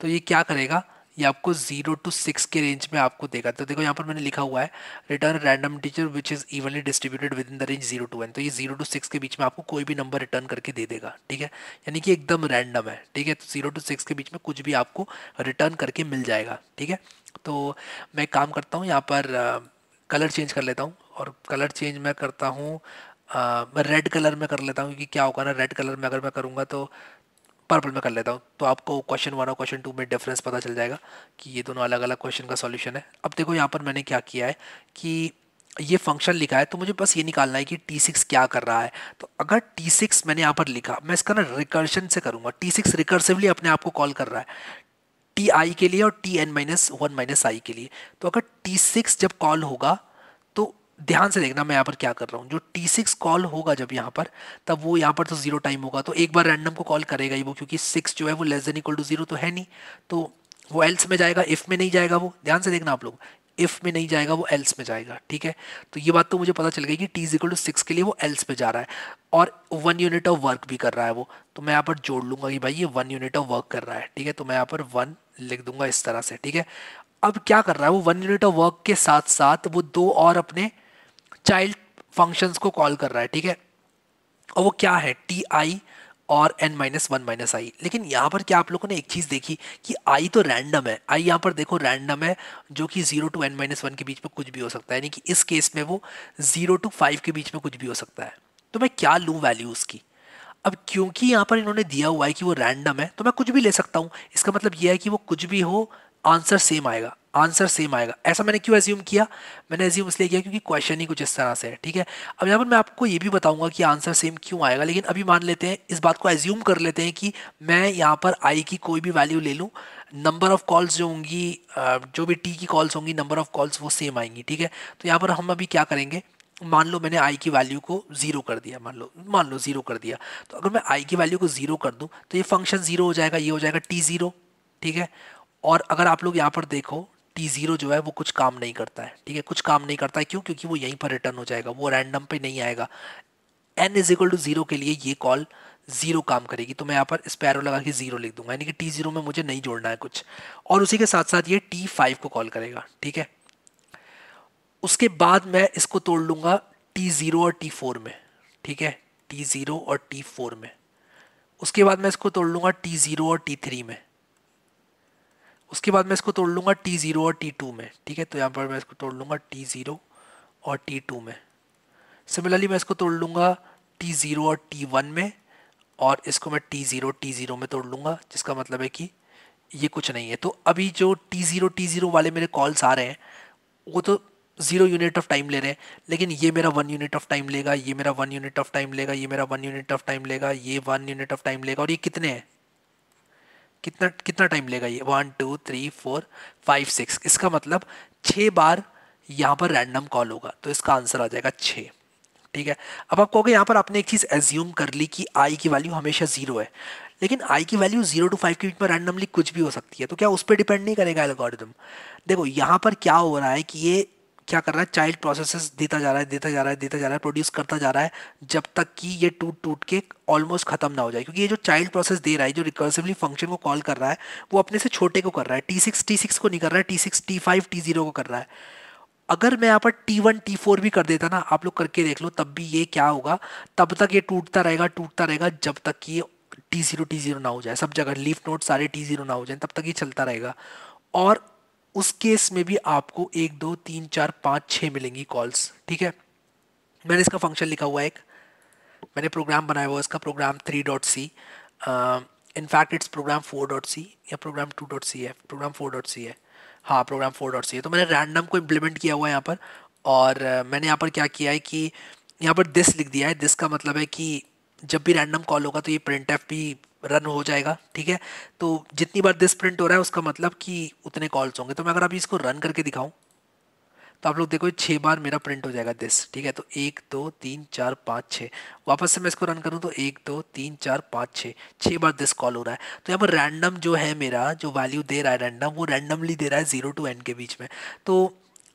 तो ये क्या करेगा? ये आपको ज़ीरो टू सिक्स के रेंज में आपको देगा। तो देखो, यहाँ पर मैंने लिखा हुआ है return random integer which is evenly distributed within the range zero to one तो ये ज़ीरो टू सिक्स के बीच में आपको कोई भी नंबर रिटर्न करके दे देगा, ठीक है? यानी कि एकदम रैंडम है, ठीक है? तो ज़ीरो टू सिक्स के बीच में कुछ भी आपको रिटर्न करके मिल जाएगा, ठीक है? तो मैं काम करता हूँ, यहाँ पर कलर चेंज कर लेता हूँ। और कलर चेंज मैं करता हूँ मैं रेड कलर में कर लेता हूँ, क्योंकि क्या होगा ना, रेड कलर में अगर मैं करूँगा तो पर्पल में कर लेता हूँ। तो आपको क्वेश्चन वन और क्वेश्चन टू में डिफरेंस पता चल जाएगा कि ये दोनों अलग अलग क्वेश्चन का सॉल्यूशन है। अब देखो यहाँ पर मैंने क्या किया है कि ये फ़ंक्शन लिखा है तो मुझे बस ये निकालना है कि टी सिक्स क्या कर रहा है। तो अगर टी सिक्स मैंने यहाँ पर लिखा, मैं इसका ना रिकर्शन से करूँगा। टी सिक्स रिकर्सिवली अपने आप को कॉल कर रहा है। टी आई के लिए और t n minus one minus i के लिए। तो अगर टी सिक्स जब कॉल होगा ध्यान से देखना मैं यहाँ पर क्या कर रहा हूँ। जो टी सिक्स कॉल होगा जब यहाँ पर, तब वो यहाँ पर तो ज़ीरो टाइम होगा। तो एक बार रैंडम को कॉल करेगा ही वो, क्योंकि सिक्स जो है वो less than equal to zero तो है नहीं। तो वो एल्स में जाएगा इफ़ में नहीं जाएगा वो। ध्यान से देखना आप लोग। इफ़ में नहीं जाएगा वो एल्स में जाएगा, ठीक है? तो ये बात तो मुझे पता चल गई कि टी इक्वल टू सिक्स के लिए वो एल्स में जा रहा है। और वन यूनिट ऑफ़ वर्क भी कर रहा है वो। तो मैं यहाँ पर जोड़ लूँगा कि भाई ये वन यूनिट ऑफ़ वर्क कर रहा है, ठीक है? तो मैं यहाँ पर वन लिख दूँगा इस तरह से, ठीक है? अब क्या कर रहा है वो? वन यूनिट ऑफ़ वर्क के साथ साथ वो दो और अपने चाइल्ड फ़ंक्शंस को कॉल कर रहा है, ठीक है? और वो क्या है? टी आई और n minus one minus i लेकिन यहाँ पर क्या आप लोगों ने एक चीज़ देखी कि आई तो रैंडम है। आई यहाँ पर देखो रैंडम है, जो कि zero to n minus one के बीच में कुछ भी हो सकता है। यानी कि इस केस में वो ज़ीरो टू फाइव के बीच में कुछ भी हो सकता है। तो मैं क्या लूँ वैल्यू उसकी अब क्योंकि यहाँ पर इन्होंने दिया हुआ है कि वो रैंडम है तो मैं कुछ भी ले सकता हूँ। इसका मतलब यह है कि वो कुछ भी हो आंसर सेम आएगा। आंसर सेम आएगा। ऐसा मैंने क्यों एज्यूम किया? मैंने एज्यूम इसलिए किया क्योंकि क्वेश्चन ही कुछ इस तरह से है, ठीक है? अब यहाँ पर मैं आपको ये भी बताऊँगा कि आंसर सेम क्यों आएगा, लेकिन अभी मान लेते हैं, इस बात को एज्यूम कर लेते हैं कि मैं यहाँ पर आई की कोई भी वैल्यू ले लूँ नंबर ऑफ़ कॉल्स जो होंगी जो भी टी की कॉल्स होंगी नंबर ऑफ़ कॉल्स वो सेम आएँगी, ठीक है? तो यहाँ पर हम अभी क्या करेंगे? मान लो मैंने आई की वैल्यू को ज़ीरो कर दिया, मान लो मान लो ज़ीरो कर दिया। तो अगर मैं आई की वैल्यू को ज़ीरो कर दूँ तो ये फ़ंक्शन ज़ीरो हो जाएगा, ये हो जाएगा टी ज़ीरो ठीक है? और अगर आप लोग यहाँ पर देखो टी ज़ीरो जो है वो कुछ काम नहीं करता है, ठीक है? कुछ काम नहीं करता है। क्यों? क्योंकि वो यहीं पर रिटर्न हो जाएगा, वो रैंडम पे नहीं आएगा। N is equal to zero के लिए ये कॉल ज़ीरो काम करेगी। तो मैं यहाँ पर स्पैरो लगा के ज़ीरो लिख दूँगा, यानी कि टी ज़ीरो में मुझे नहीं जोड़ना है कुछ। और उसी के साथ साथ ये टी फाइव को कॉल करेगा, ठीक है? उसके बाद मैं इसको तोड़ लूँगा टी ज़ीरो और टी फोर में, ठीक है? टी ज़ीरो और टी फोर में। उसके बाद मैं इसको तोड़ लूँगा टी ज़ीरो और टी थ्री में। उसके बाद मैं इसको तोड़ लूँगा टी ज़ीरो और टी टू में, ठीक है? तो यहाँ पर मैं इसको तोड़ लूँगा टी ज़ीरो और टी टू में। सिमिलरली मैं इसको तोड़ लूँगा टी ज़ीरो और टी वन में और इसको मैं टी ज़ीरो टी ज़ीरो में तोड़ लूँगा, जिसका मतलब है कि ये कुछ नहीं है। तो अभी जो टी ज़ीरो टी ज़ीरो वाले मेरे कॉल्स आ रहे हैं, वो तो ज़ीरो यूनिट ऑफ़ टाइम ले रहे हैं, लेकिन ये मेरा वन यूनिट ऑफ़ टाइम लेगा, ये मेरा वन यूनिट ऑफ़ टाइम लेगा, ये मेरा वन यूनिट ऑफ़ टाइम लेगा, ये वन यूनिट ऑफ़ टाइम लेगा, और ये कितने हैं? कितना कितना टाइम लेगा ये? One two three four five six इसका मतलब छः बार यहाँ पर रैंडम कॉल होगा तो इसका आंसर आ जाएगा छः ठीक है? अब आप कहोगे यहाँ पर आपने एक चीज़ एज्यूम कर ली कि आई की वैल्यू हमेशा ज़ीरो है, लेकिन आई की वैल्यू ज़ीरो टू फाइव के बीच में रैंडमली कुछ भी हो सकती है तो क्या उस पर डिपेंड नहीं करेगा एल्गोरिदम देखो, यहाँ पर क्या हो रहा है कि ये क्या कर रहा है? चाइल्ड प्रोसेसेस देता जा रहा है, देता जा रहा है, देता जा रहा है प्रोड्यूस करता जा रहा है, जब तक कि ये टूट टूट के ऑलमोस्ट खत्म ना हो जाए। क्योंकि ये जो चाइल्ड प्रोसेस दे रहा है, जो रिकर्सिवली फ़ंक्शन को कॉल कर रहा है, वो अपने से छोटे को कर रहा है। टी सिक्स टी सिक्स को नहीं कर रहा है t six t five t zero को कर रहा है। अगर मैं यहाँ पर टी वन टी फोर भी कर देता ना, आप लोग करके देख लो, तब भी ये क्या होगा? तब तक ये टूटता रहेगा टूटता रहेगा, जब तक कि ये टी ज़ीरो टी ज़ीरो ना हो जाए। सब जगह लीफ नोट सारे टी ज़ीरो ना हो जाए, तब तक ये चलता रहेगा। और उस केस में भी आपको एक दो तीन चार पाँच छः मिलेंगी कॉल्स ठीक है? मैंने इसका फ़ंक्शन लिखा हुआ है एक। मैंने प्रोग्राम बनाया हुआ इसका program three dot c in fact it's program four dot c या प्रोग्राम टू डॉट सी है। प्रोग्राम फोर डॉट सी है। हाँ प्रोग्राम फोर डॉट सी है। तो मैंने रैंडम को इम्प्लीमेंट किया हुआ है यहाँ पर। और uh, मैंने यहाँ पर क्या किया है कि यहाँ पर दिस लिख दिया है। दिस का मतलब है कि जब भी रैंडम कॉल होगा तो ये प्रिंट एफ़ भी रन हो जाएगा, ठीक है? तो जितनी बार दिस प्रिंट हो रहा है, उसका मतलब कि उतने कॉल्स होंगे। तो मैं अगर अभी इसको रन करके दिखाऊँ तो आप लोग देखो छः बार मेरा प्रिंट हो जाएगा दिस ठीक है? तो एक, दो, तीन, चार, पाँच छः वापस से मैं इसको रन करूँ तो एक, दो, तीन, चार, पाँच छः छः बार दिस कॉल हो रहा है। तो यहाँ पर रैंडम जो है मेरा, जो वैल्यू दे रहा है रैंडम वो रैंडमली दे रहा है ज़ीरो टू एन के बीच में। तो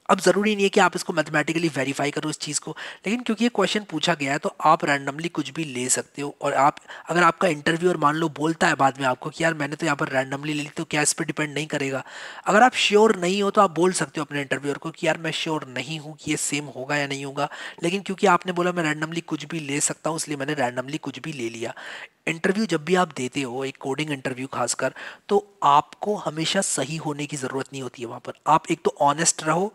अब ज़रूरी नहीं है कि आप इसको मैथमेटिकली वेरीफाई करो इस चीज़ को, लेकिन क्योंकि ये क्वेश्चन पूछा गया है तो आप रैंडमली कुछ भी ले सकते हो और आप, अगर आपका इंटरव्यू और मान लो बोलता है बाद में आपको कि यार मैंने तो यहाँ पर रैंडमली ले ली तो क्या इस पर डिपेंड नहीं करेगा। अगर आप श्योर नहीं हो तो आप बोल सकते हो अपने इंटरव्यूअर को कि यार मैं श्योर नहीं हूँ कि ये सेम होगा या नहीं होगा, लेकिन क्योंकि आपने बोला मैं रैंडमली कुछ भी ले सकता हूँ, इसलिए मैंने रैंडमली कुछ भी ले लिया। इंटरव्यू जब भी आप देते हो, एक कोडिंग इंटरव्यू खासकर तो आपको हमेशा सही होने की ज़रूरत नहीं होती है वहाँ पर। आप एक तो ऑनेस्ट रहो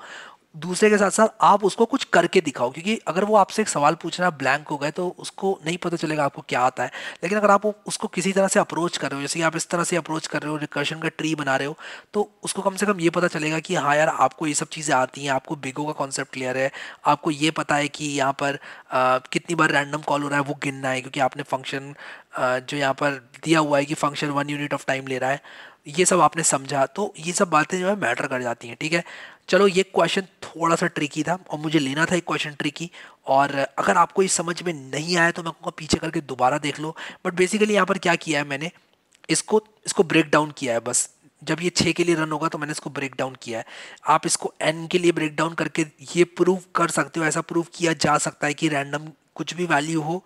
दूसरे के साथ साथ आप उसको कुछ करके दिखाओ क्योंकि अगर वो आपसे एक सवाल पूछना ब्लैंक हो गए तो उसको नहीं पता चलेगा आपको क्या आता है। लेकिन अगर आप उसको किसी तरह से अप्रोच कर रहे हो जैसे आप इस तरह से अप्रोच कर रहे हो रिकर्शन का ट्री बना रहे हो तो उसको कम से कम ये पता चलेगा कि हाँ यार आपको ये सब चीज़ें आती हैं आपको बिगो का कॉन्सेप्ट क्लियर है आपको ये पता है कि यहाँ पर आ, कितनी बार रैंडम कॉल हो रहा है वो गिनना है क्योंकि आपने फ़ंक्शन जो यहाँ पर दिया हुआ है कि function one unit of time ले रहा है ये सब आपने समझा तो ये सब बातें जो है मैटर कर जाती हैं ठीक है? चलो, ये क्वेश्चन थोड़ा सा ट्रिकी था और मुझे लेना था एक क्वेश्चन ट्रिकी और अगर आपको ये समझ में नहीं आया तो मैं कहूँगा पीछे करके दोबारा देख लो। बट बेसिकली यहाँ पर क्या किया है मैंने, इसको इसको ब्रेक डाउन किया है बस। जब ये छः के लिए रन होगा तो मैंने इसको ब्रेक डाउन किया है। आप इसको एन के लिए ब्रेक डाउन करके ये प्रूव कर सकते हो, ऐसा प्रूव किया जा सकता है कि रैंडम कुछ भी वैल्यू हो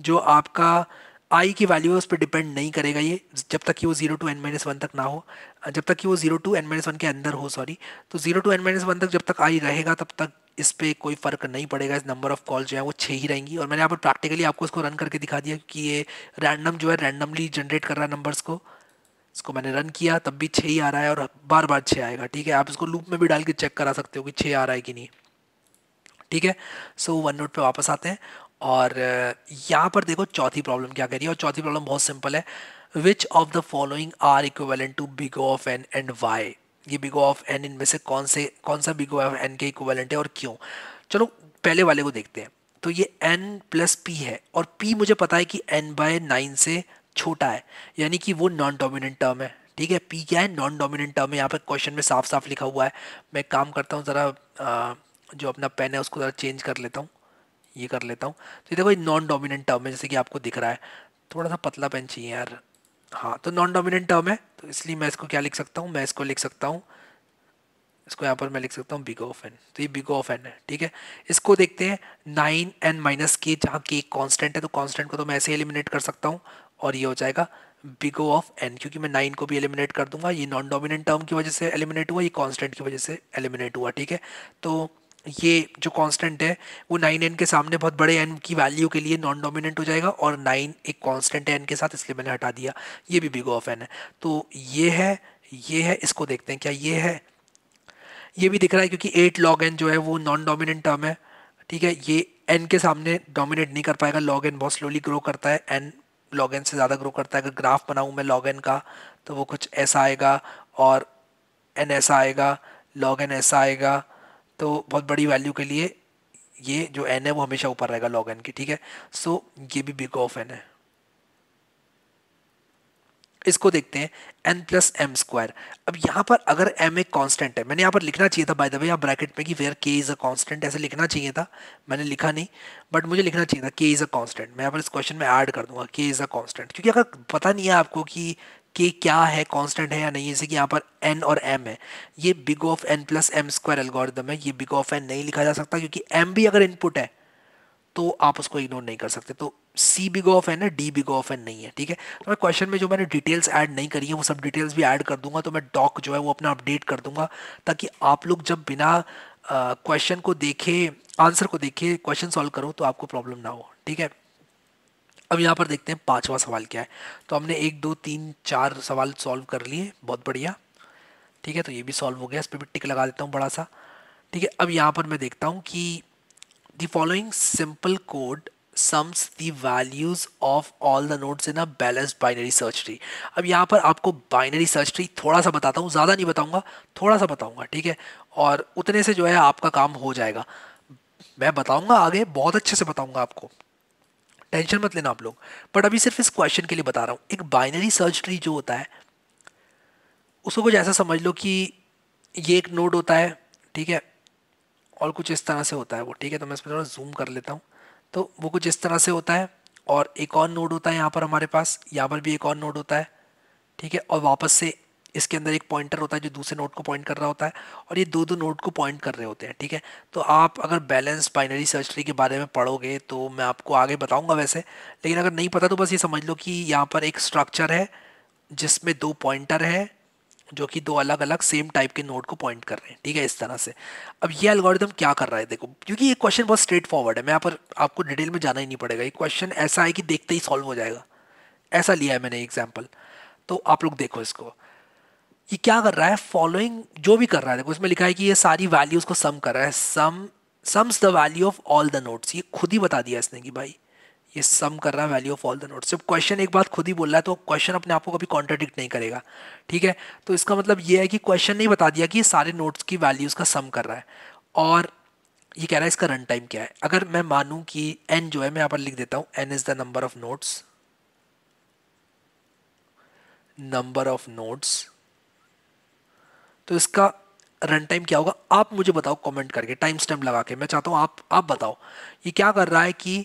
जो आपका आई की वैल्यू है, उस पर डिपेंड नहीं करेगा ये, जब तक कि वो zero to n minus one तक ना हो। जब तक कि वो zero to n minus one के अंदर हो सॉरी तो zero to n minus one तक जब तक आई रहेगा, तब तक इस पर कोई फ़र्क नहीं पड़ेगा। इस नंबर ऑफ़ कॉल जो है, वो छः ही रहेंगी। और मैंने यहाँ पर प्रैक्टिकली आपको इसको रन करके दिखा दिया कि ये रैंडम जो है रैंडमली जनरेट कर रहा है नंबर्स को। इसको मैंने रन किया, तब भी छः ही आ रहा है और बार बार छः आएगा, ठीक है? आप इसको लूप में भी डाल के चेक करा सकते हो कि छः आ रहा है कि नहीं। ठीक है? सो वन नोट पे वापस आते हैं। और यहाँ पर देखो चौथी प्रॉब्लम क्या करिए और चौथी प्रॉब्लम बहुत सिंपल है। Which of the following are equivalent to big o of n and y ये बिगो ऑफ़ एन इनमें से कौन से, कौन सा बिगो ऑफ़ एन के इक्वलेंट है और क्यों? चलो, पहले वाले को देखते हैं। तो ये एन प्लस पी है और पी मुझे पता है कि एन बाय नाइन से छोटा है, यानी कि वो नॉन डोमिनेंट टर्म है। ठीक है? पी क्या है? नॉन डोमिनेंट टर्म है। यहाँ पर क्वेश्चन में साफ़ साफ़ लिखा हुआ है। मैं काम करता हूँ, ज़रा जो अपना पेन है उसको ज़रा चेंज कर लेता हूँ। ये कर लेता हूँ। तो देखो, ये नॉन डोमिनेंट टर्म है, जैसे कि आपको दिख रहा है। थोड़ा सा पतला पेन चाहिए यार। हाँ तो नॉन डोमिनेंट टर्म है तो इसलिए मैं इसको क्या लिख सकता हूँ? मैं इसको लिख सकता हूँ, इसको यहाँ पर मैं लिख सकता हूँ बिगो ऑफ़ एन तो ये बिगो ऑफ़ एन है, ठीक है? इसको देखते हैं नाइन एन माइनस के जहाँ के कॉन्स्टेंट है तो कॉन्स्टेंट को तो मैं ऐसे एलिमिनेट कर सकता हूँ, और ये हो जाएगा बिगो ऑफ़ एन क्योंकि मैं नाइन को भी एलिमिनेट कर दूँगा, ये नॉन डोमिनेंट टर्म की वजह से एलिमिनेट हुआ, ये कॉन्स्टेंट की वजह से एलिमिनेट हुआ, ठीक है? तो ये जो कांस्टेंट है, वो नाइन एन के सामने बहुत बड़े एन की वैल्यू के लिए नॉन डोमिनेंट हो जाएगा और नाइन एक कांस्टेंट है एन के साथ, इसलिए मैंने हटा दिया। ये भी बिग ऑफ़ एन है। तो ये है ये है, इसको देखते हैं क्या ये है। ये भी दिख रहा है क्योंकि एट लॉग एन जो है, वो नॉन डोमिनेंट टर्म है। ठीक है, ये एन के सामने डोमिनेट नहीं कर पाएगा। लॉग एन बहुत स्लोली ग्रो करता है। एन लॉग एन से ज़्यादा ग्रो करता है। अगर ग्राफ बनाऊँ मैं लॉग एन का तो वो कुछ ऐसा आएगा और एन ऐसा आएगा लॉग एन ऐसा आएगा। तो बहुत बड़ी वैल्यू के लिए ये जो एन है वो हमेशा ऊपर रहेगा लॉग एन की, ठीक है? सो ये भी बिग ऑफ़ एन है। इसको देखते हैं एन प्लस एम स्क्वायर अब यहाँ पर अगर एम एक कांस्टेंट है, मैंने यहाँ पर लिखना चाहिए था बाय द वे यहाँ ब्रैकेट में कि वेयर के इज़ अ कांस्टेंट ऐसे लिखना चाहिए था, मैंने लिखा नहीं बट मुझे लिखना चाहिए था के इज़ अ कांस्टेंट मैं यहाँ पर इस क्वेश्चन में ऐड कर दूँगा के इज़ अ कांस्टेंट क्योंकि अगर पता नहीं है आपको कि के क्या है कांस्टेंट है या नहीं, जैसे कि यहाँ पर एन और एम है। ये big of n plus m square algorithm है, ये बिग ऑफ़ एन नहीं लिखा जा सकता क्योंकि एम भी अगर इनपुट है तो आप उसको इग्नोर नहीं कर सकते। तो सी बिग ऑफ़ एन है डी बिग ऑफ़ एन नहीं है, ठीक है? तो मैं क्वेश्चन में जो मैंने डिटेल्स ऐड नहीं करी है, वो सब डिटेल्स भी ऐड कर दूँगा तो मैं डॉक जो है वो अपना अपडेट कर दूँगा, ताकि आप लोग जब बिना क्वेश्चन को देखे आंसर को देखे क्वेश्चन सॉल्व करो तो आपको प्रॉब्लम ना हो, ठीक है? अब यहाँ पर देखते हैं पांचवा सवाल क्या है। तो हमने एक, दो, तीन, चार सवाल सॉल्व कर लिए बहुत बढ़िया। ठीक है तो ये भी सॉल्व हो गया, इस पर भी टिक लगा देता हूँ बड़ा सा ठीक है, अब यहाँ पर मैं देखता हूँ कि the following simple code sums the values of all the nodes in a balanced binary search tree अब यहाँ पर आपको बाइनरी सर्च ट्री थोड़ा सा बताता हूँ, ज़्यादा नहीं बताऊँगा थोड़ा सा बताऊँगा, ठीक है? और उतने से जो है आपका काम हो जाएगा। मैं बताऊँगा आगे, बहुत अच्छे से बताऊँगा आपको। टेंशन मत लेना आप लोग। बट अभी सिर्फ़ इस क्वेश्चन के लिए बता रहा हूँ। एक बाइनरी सर्च ट्री जो होता है, उसको कुछ ऐसा समझ लो कि ये एक नोड होता है, ठीक है? और कुछ इस तरह से होता है वो, ठीक है? तो मैं इसमें थोड़ा जूम कर लेता हूँ। तो वो कुछ इस तरह से होता है और एक और नोड होता है यहाँ पर हमारे पास। यहाँ पर भी एक और नोड होता है, ठीक है? और वापस से इसके अंदर एक पॉइंटर होता है जो दूसरे नोड को पॉइंट कर रहा होता है और ये दो दो नोड को पॉइंट कर रहे होते हैं, ठीक है? तो आप अगर बैलेंस बाइनरी सर्च ट्री के बारे में पढ़ोगे तो मैं आपको आगे बताऊँगा वैसे, लेकिन अगर नहीं पता तो बस ये समझ लो कि यहाँ पर एक स्ट्रक्चर है जिसमें दो पॉइंटर है, जो कि दो अलग अलग सेम टाइप के नोड को पॉइंट कर रहे हैं, ठीक है, इस तरह से। अब ये एल्गोरिदम क्या कर रहा है देखो, क्योंकि ये क्वेश्चन बहुत स्ट्रेट फॉरवर्ड है, मैं यहाँ पर आपको डिटेल में जाना ही नहीं पड़ेगा। ये क्वेश्चन ऐसा है कि देखते ही सॉल्व हो जाएगा। ऐसा लिया है मैंने एग्ज़ाम्पल तो आप लोग देखो इसको। ये क्या कर रहा है? फॉलोइंग जो भी कर रहा है, देखो इसमें लिखा है कि ये सारी वैल्यूज़ को सम कर रहा है। Sum sums the value of all the nodes ये खुद ही बता दिया इसने कि भाई, ये सम कर रहा है value of all the nodes जब क्वेश्चन एक बात खुद ही बोल रहा है तो क्वेश्चन अपने आप को कभी कॉन्ट्राडिक्ट नहीं करेगा। ठीक है? तो इसका मतलब ये है कि क्वेश्चन नहीं बता दिया कि ये सारे नोट्स की वैल्यूज़ का सम कर रहा है। और ये कह रहा है इसका रन टाइम क्या है। अगर मैं मानूं कि एन जो है, मैं यहाँ पर लिख देता हूँ n is the number of nodes number of nodes तो इसका रन टाइम क्या होगा? आप मुझे बताओ कमेंट करके टाइम स्टैम्प लगा के। मैं चाहता हूँ आप आप बताओ, ये क्या कर रहा है कि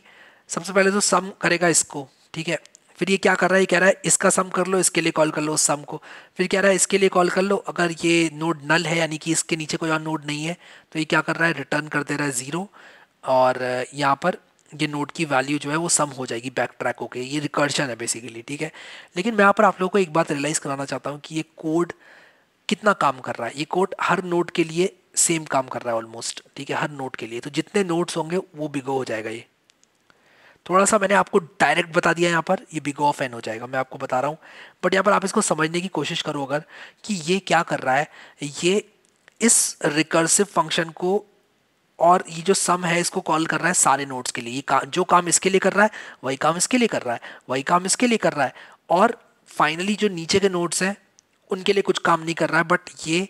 सबसे पहले तो सम करेगा इसको, ठीक है? फिर ये क्या कर रहा है? ये कह रहा है, इसका सम कर लो, इसके लिए कॉल कर लो उस सम को। फिर कह रहा है, इसके लिए कॉल कर लो, अगर ये नोड नल है, यानी कि इसके नीचे कोई और नोड नहीं है तो ये क्या कर रहा है रिटर्न कर दे रहा है ज़ीरो और यहाँ पर ये नोड की वैल्यू जो है वो सम हो जाएगी बैक ट्रैक होके। ये रिकर्शन है बेसिकली ठीक है? लेकिन मैं यहाँ पर आप लोगों को एक बात रियलाइज़ कराना चाहता हूँ कि ये कोड कितना काम कर रहा है? ये कोड हर नोट के लिए सेम काम कर रहा है ऑलमोस्ट ठीक है? हर नोट के लिए। तो जितने नोट्स होंगे वो बिगो हो जाएगा ये। थोड़ा सा मैंने आपको डायरेक्ट बता दिया यहाँ पर ये बिग ऑफ़ एन हो जाएगा। मैं आपको बता रहा हूँ। बट यहाँ पर आप इसको समझने की कोशिश करो अगर कि ये क्या कर रहा है। ये इस रिकर्सिव फ़ंक्शन को और ये जो सम है इसको कॉल कर रहा है सारे नोट्स के लिए। ये का, जो काम इसके लिए कर रहा है वही काम इसके लिए कर रहा है। वही काम इसके लिए कर रहा है। और फाइनली जो नीचे के नोट्स हैं उनके लिए कुछ काम नहीं कर रहा है बट ये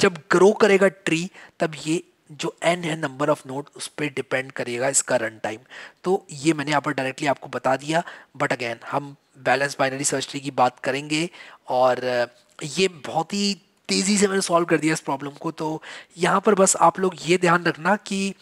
जब ग्रो करेगा ट्री तब ये जो एन है नंबर ऑफ़ नोट उस पर डिपेंड करेगा इसका रन टाइम तो ये मैंने यहाँ पर डायरेक्टली आपको बता दिया बट अगेन हम बैलेंस बाइनरी सर्च ट्री की बात करेंगे, और ये बहुत ही तेज़ी से मैंने सॉल्व कर दिया इस प्रॉब्लम को तो यहाँ पर बस आप लोग ये ध्यान रखना कि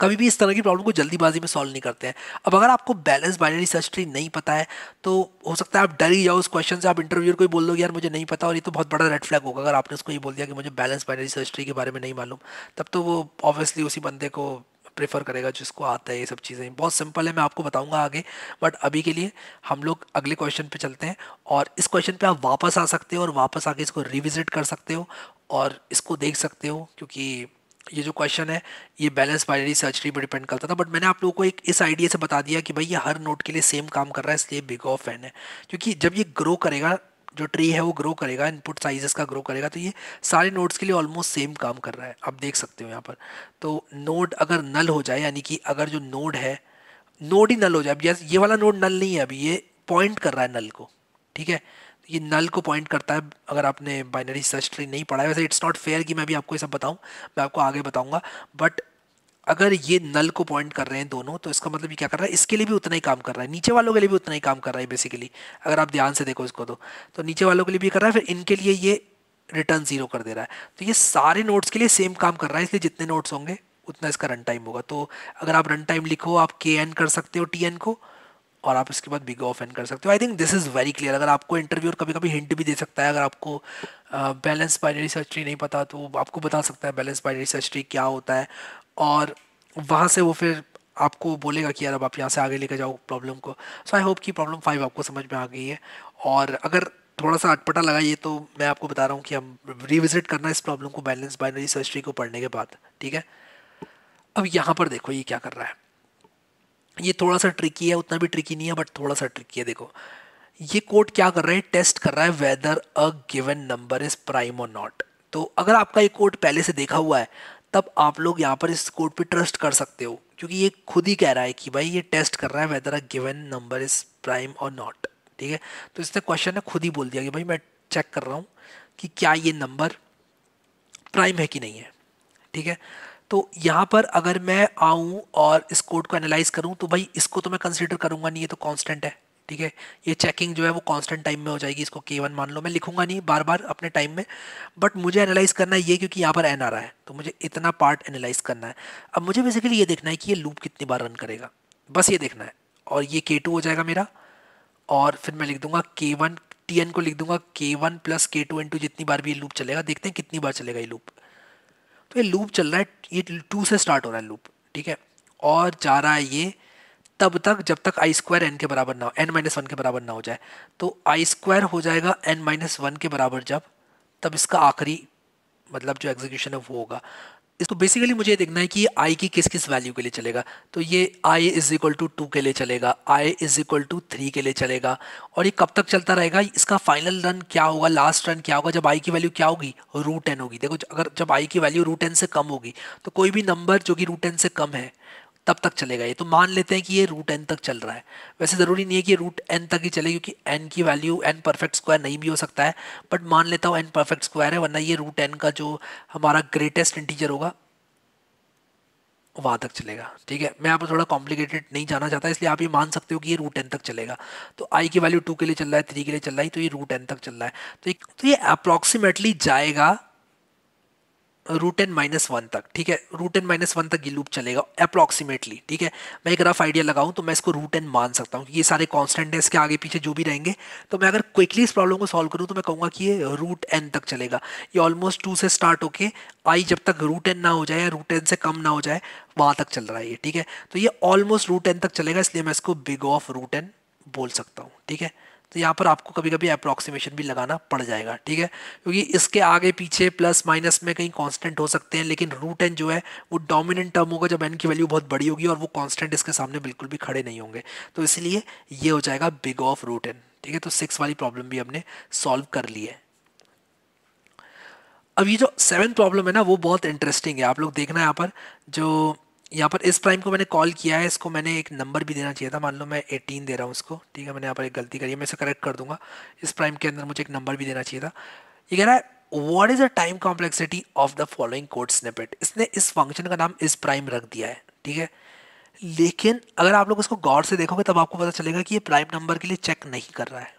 कभी भी इस तरह की प्रॉब्लम को जल्दीबाजी में सॉल्व नहीं करते हैं। अब अगर आपको बैलेंस बाइनरी सर्च ट्री नहीं पता है तो हो सकता है आप डर ही जाओ उस क्वेश्चन से। आप इंटरव्यूर को ही बोल दो यार, मुझे नहीं पता और ये तो बहुत बड़ा रेड फ्लैग होगा। अगर आपने उसको ये बोल दिया कि मुझे बैलेंस बाइनरी सर्च ट्री के बारे में नहीं मालूम, तब तो वो ऑब्वियसली उसी बंदे को प्रेफर करेगा जिसको आता है ये सब चीज़ें। बहुत सिंपल है, मैं आपको बताऊँगा आगे बट अभी के लिए हम लोग अगले क्वेश्चन पे चलते हैं और इस क्वेश्चन पे आप वापस आ सकते हो और वापस आके इसको रिविजिट कर सकते हो और इसको देख सकते हो, क्योंकि ये जो क्वेश्चन है, ये बैलेंस बाइनरी सर्च ट्री पर डिपेंड करता था बट मैंने आप लोगों को एक इस आइडिया से बता दिया कि भाई ये हर नोट के लिए सेम काम कर रहा है, इसलिए बिग ऑफ़ एन है। क्योंकि जब ये ग्रो करेगा, जो ट्री है वो ग्रो करेगा इनपुट साइजेस का ग्रो करेगा तो ये सारे नोट्स के लिए ऑलमोस्ट सेम काम कर रहा है। आप देख सकते हो यहाँ पर। तो नोड अगर नल हो जाए, यानी कि अगर जो नोड है नोड ही नल हो जाए, अब ये वाला नोड नल नहीं है अभी, ये पॉइंट कर रहा है नल को, ठीक है? ये नल को पॉइंट करता है, अगर आपने बाइनरी सर्च ट्री नहीं पढ़ा है। वैसे इट्स नॉट फेयर कि मैं भी आपको ये सब बताऊँ, मैं आपको आगे बताऊँगा। बट अगर ये नल को पॉइंट कर रहे हैं दोनों तो इसका मतलब ये क्या कर रहा है? इसके लिए भी उतना ही काम कर रहा है। नीचे वालों के लिए भी उतना ही काम कर रहा है बेसिकली अगर आप ध्यान से देखो इसको तो। तो नीचे वालों के लिए भी कर रहा है, फिर इनके लिए ये रिटर्न ज़ीरो कर दे रहा है। तो ये सारे नोट्स के लिए सेम काम कर रहा है, इसलिए जितने नोट्स होंगे, उतना इसका रन टाइम होगा। तो अगर आप रन टाइम लिखो, आप के एन कर सकते हो टी एन को। और आप इसके बाद बिग ऑफ़ एन कर सकते हो। I think this is very clear अगर आपको इंटरव्यू कभी कभी हिंट भी दे सकता है, अगर आपको बैलेंस बाइनरी सर्च ट्री नहीं पता तो आपको बता सकता है बैलेंस बाइनरी सर्च ट्री क्या होता है। और वहाँ से वो फिर आपको बोलेगा कि यार अब आप यहाँ से आगे लेकर जाओ प्रॉब्लम को। सो आई होप कि प्रॉब्लम फाइव आपको समझ में आ गई है। और अगर थोड़ा सा अटपटा लगा ये तो मैं आपको बता रहा हूँ कि हम रिविजिट करना इस प्रॉब्लम को बैलेंस बाइनरी सर्च ट्री को पढ़ने के बाद, ठीक है? अब यहाँ पर देखो ये क्या कर रहा है। ये थोड़ा सा ट्रिकी है, उतना भी ट्रिकी नहीं है बट थोड़ा सा ट्रिकी है, देखो। ये कोड क्या कर रहा है? टेस्ट कर रहा है whether a given number is prime और नॉट तो अगर आपका ये कोड पहले से देखा हुआ है, तब आप लोग यहाँ पर इस कोड पे ट्रस्ट कर सकते हो, क्योंकि ये खुद ही कह रहा है कि भाई ये टेस्ट कर रहा है whether a given number is prime और नॉट ठीक है? तो इसने क्वेश्चन ने खुद ही बोल दिया कि भाई मैं चेक कर रहा हूँ कि क्या ये नंबर प्राइम है कि नहीं है, ठीक है? तो यहाँ पर अगर मैं आऊँ और इस कोड को एनालाइज करूँ तो भाई इसको तो मैं कंसिडर करूँगा नहीं, ये तो कॉन्स्टेंट है, ठीक है? ये चेकिंग जो है वो कांस्टेंट टाइम में हो जाएगी, इसको के वन मान लो, मैं लिखूँगा नहीं बार बार अपने टाइम में बट मुझे एनालाइज करना है ये क्योंकि यहाँ पर एन आ रहा है तो मुझे इतना पार्ट एनालाइज करना है। अब मुझे बेसिकली ये देखना है कि ये लूप कितनी बार रन करेगा, बस ये देखना है, और ये के टू हो जाएगा मेरा, और फिर मैं लिख दूँगा के वन टी एन को लिख दूँगा k one plus k two n two जितनी बार भी ये लूप चलेगा, देखते हैं कितनी बार चलेगा ये लूप तो ये लूप चल रहा है, ये टू से स्टार्ट हो रहा है लूप ठीक है? और जा रहा है ये तब तक, जब तक आई स्क्वायर एन के बराबर ना हो एन माइनस वन के बराबर ना हो जाए। तो आई स्क्वायर हो जाएगा एन माइनस वन के बराबर जब, तब इसका आखिरी मतलब जो एग्जीक्यूशन है वो होगा। तो बेसिकली मुझे देखना है कि आई की किस किस वैल्यू के लिए चलेगा। तो ये i is equal to two के लिए चलेगा i is equal to three के लिए चलेगा। और ये कब तक चलता रहेगा? इसका फाइनल रन क्या होगा? लास्ट रन क्या होगा? जब आई की वैल्यू क्या होगी? रूट टेन होगी। देखो, अगर जब आई की वैल्यू रूट से कम होगी तो कोई भी नंबर जो कि रूट टेन से कम है तब तक चलेगा। ये तो मान लेते हैं कि ये रूट एन तक चल रहा है। वैसे ज़रूरी नहीं है कि रूट एन तक ही चले क्योंकि एन की वैल्यू एन परफेक्ट स्क्वायर नहीं भी हो सकता है। बट मान लेता हूँ एन परफेक्ट स्क्वायर है वरना ये रूट एन का जो हमारा ग्रेटेस्ट इंटीजर होगा वहाँ तक चलेगा। ठीक है? मैं पर थोड़ा कॉम्प्लिकेटेड नहीं जाना चाहता इसलिए आप ये मान सकते हो कि ये रूट एन तक चलेगा। तो आई की वैल्यू टू के लिए चल रहा है थ्री के लिए चल रहा है तो ये रूट एन तक चल रहा है। तो, तो ये अप्रॉक्सीमेटली जाएगा रूट एन माइनस वन तक, ठीक है? रूट एन माइनस वन तक ये लूप चलेगा अप्रॉक्सीमेटली ठीक है? मैं एक रफ आइडिया लगाऊँ तो मैं इसको रूट एन मान सकता हूँ, ये सारे कांस्टेंट है, इसके आगे पीछे जो भी रहेंगे। तो मैं अगर क्विकली इस प्रॉब्लम को सॉल्व करूँ तो मैं कहूँगा कि ये रूट एन तक चलेगा। ये ऑलमोस्ट टू से स्टार्ट होके आई जब तक रूट एन ना हो जाए या रूट एन से कम ना हो जाए, वहाँ तक चल रहा है ये, ठीक है? तो ये ऑलमोस्ट रूट एन तक चलेगा, इसलिए मैं इसको बिग ऑफ़ रूट एन बोल सकता हूँ, ठीक है? तो यहाँ पर आपको कभी कभी अप्रॉक्सीमेशन भी लगाना पड़ जाएगा, ठीक है? क्योंकि इसके आगे पीछे प्लस माइनस में कहीं कांस्टेंट हो सकते हैं, लेकिन रूट एन जो है, वो डोमिनेंट टर्म होगा जब एन की वैल्यू बहुत बड़ी होगी और वो कांस्टेंट इसके सामने बिल्कुल भी खड़े नहीं होंगे। तो इसलिए ये हो जाएगा बिग ऑफ़ रूट एन ठीक है? तो सिक्स वाली प्रॉब्लम भी हमने सॉल्व कर ली है। अब ये जो सेवन प्रॉब्लम है ना, वो बहुत इंटरेस्टिंग है। आप लोग देखना यहाँ पर, जो यहाँ पर इस प्राइम को मैंने कॉल किया है, इसको मैंने एक नंबर भी देना चाहिए था। मान लो मैं 18 दे रहा हूँ उसको ठीक है? मैंने यहाँ पर एक गलती करी है, मैं इसे करेक्ट कर दूँगा। इस प्राइम के अंदर मुझे एक नंबर भी देना चाहिए था। ये कह रहा है what is the time complexity of the following code snippet इसने इस फ़ंक्शन का नाम इस प्राइम रख दिया है, ठीक है? लेकिन अगर आप लोग उसको गौर से देखोगे, तब आपको पता चलेगा कि ये प्राइम नंबर के लिए चेक नहीं कर रहा है।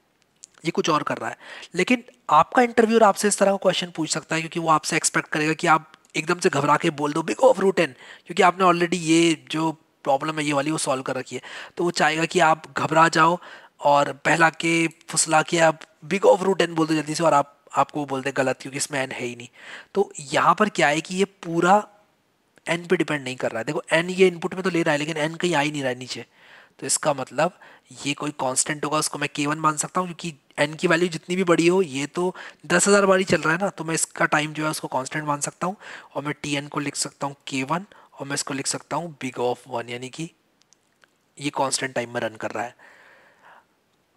ये कुछ और कर रहा है। लेकिन आपका इंटरव्यूअर आपसे इस तरह का क्वेश्चन पूछ सकता है, क्योंकि वो आपसे एक्सपेक्ट करेगा कि आप एकदम से घबरा के बोल दो बिग ऑफ़ रूट एन क्योंकि आपने ऑलरेडी ये जो प्रॉब्लम है, ये वाली वो सॉल्व कर रखी है। तो वो चाहेगा कि आप घबरा जाओ और पहला के फुसला के आप बिग ऑफ़ रूट एन बोल दो जल्दी से और आप, आपको वो बोलते गलत, क्योंकि इसमें एन है ही नहीं। तो यहाँ पर क्या है कि ये पूरा एन पे डिपेंड नहीं कर रहा है। देखो एन ये इनपुट में तो ले रहा है, लेकिन एन कहीं आ ही नहीं रहा है नीचे। तो इसका मतलब ये कोई कांस्टेंट होगा उसको मैं के वन मान सकता हूँ क्योंकि एन की वैल्यू जितनी भी बड़ी हो ये तो दस हज़ार बार ही चल रहा है ना तो मैं इसका टाइम जो है उसको कांस्टेंट मान सकता हूँ और मैं टी एन को लिख सकता हूँ के वन और मैं इसको लिख सकता हूँ बिग ऑफ़ वन यानी कि ये कांस्टेंट टाइम में रन कर रहा है।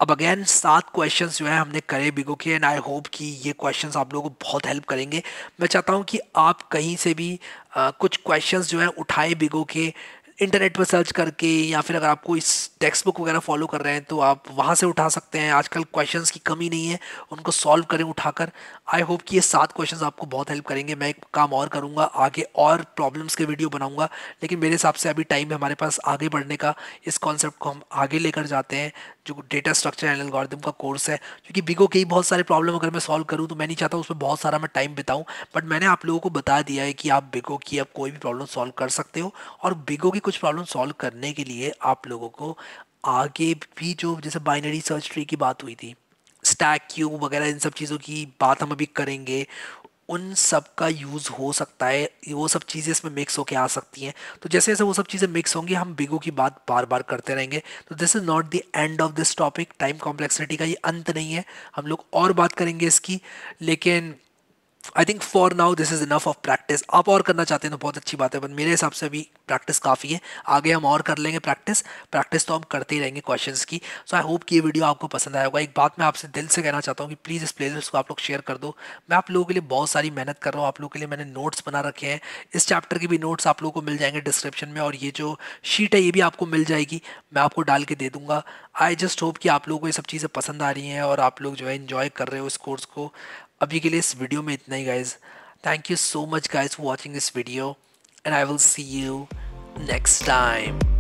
अब अगेन सात क्वेश्चंस जो है हमने करे बिगो के एंड आई होप कि ये क्वेश्चंस आप लोगों को बहुत हेल्प करेंगे। मैं चाहता हूँ कि आप कहीं से भी आ, कुछ क्वेश्चंस जो है उठाए बिगो के इंटरनेट पर सर्च करके या फिर अगर आपको इस टेक्स्ट बुक वगैरह फॉलो कर रहे हैं तो आप वहाँ से उठा सकते हैं। आजकल क्वेश्चंस की कमी नहीं है, उनको सॉल्व करें उठाकर। आई होप कि ये सात क्वेश्चंस आपको बहुत हेल्प करेंगे। मैं एक काम और करूँगा, आगे और प्रॉब्लम्स के वीडियो बनाऊँगा, लेकिन मेरे हिसाब से अभी टाइम है हमारे पास आगे बढ़ने का। इस कॉन्सेप्ट को हम आगे लेकर जाते हैं, जो डेटा स्ट्रक्चर एंड एल्गोरिदम का कोर्स है। क्योंकि बिगो के ही बहुत सारे प्रॉब्लम अगर मैं सॉल्व करूँ तो मैं नहीं चाहता उसमें बहुत सारा मैं टाइम बिताऊँ। बट मैंने आप लोगों को बता दिया है कि आप बिगो की अब कोई भी प्रॉब्लम सॉल्व कर सकते हो। और बिगो की कुछ प्रॉब्लम सॉल्व करने के लिए आप लोगों को आगे भी जो जैसे बाइनरी सर्च ट्री की बात हुई थी स्टैक क्यूब वगैरह इन सब चीज़ों की बात हम अभी करेंगे, उन सब का यूज़ हो सकता है, वो सब चीज़ें इसमें मिक्स होके आ सकती हैं। तो जैसे जैसे वो सब चीज़ें मिक्स होंगी, हम बिगो की बात बार बार करते रहेंगे। तो this is not the end of this topic time complexity का ये अंत नहीं है, हम लोग और बात करेंगे इसकी, लेकिन I think for now this is enough of practice आप और करना चाहते हैं तो बहुत अच्छी बात है बट मेरे हिसाब से अभी प्रैक्टिस काफ़ी है। आगे हम और कर लेंगे प्रैक्टिस प्रैक्टिस तो हम करते ही रहेंगे क्वेश्चंस की। सो आई होप कि ये वीडियो आपको पसंद आया होगा। एक बात मैं आपसे दिल से कहना चाहता हूँ कि प्लीज़ इस प्लेलिस्ट को आप लोग शेयर कर दो। मैं आप लोगों के लिए बहुत सारी मेहनत कर रहा हूँ। आप लोगों के लिए मैंने नोट्स बना रखे हैं। इस चैप्टर के भी नोट्स आप लोगों को मिल जाएँगे डिस्क्रिप्शन में और ये जो शीट है, ये भी आपको मिल जाएगी। मैं आपको डाल के दे दूँगा। आई जस्ट होप कि आप लोगों को ये सब चीज़ें पसंद आ रही हैं और आप लोग जो है इन्जॉय कर रहे हो इस कोर्स को। अभी के लिए इस वीडियो में इतना ही guys Thank you so much, guys, for watching this video, and I will see you next time.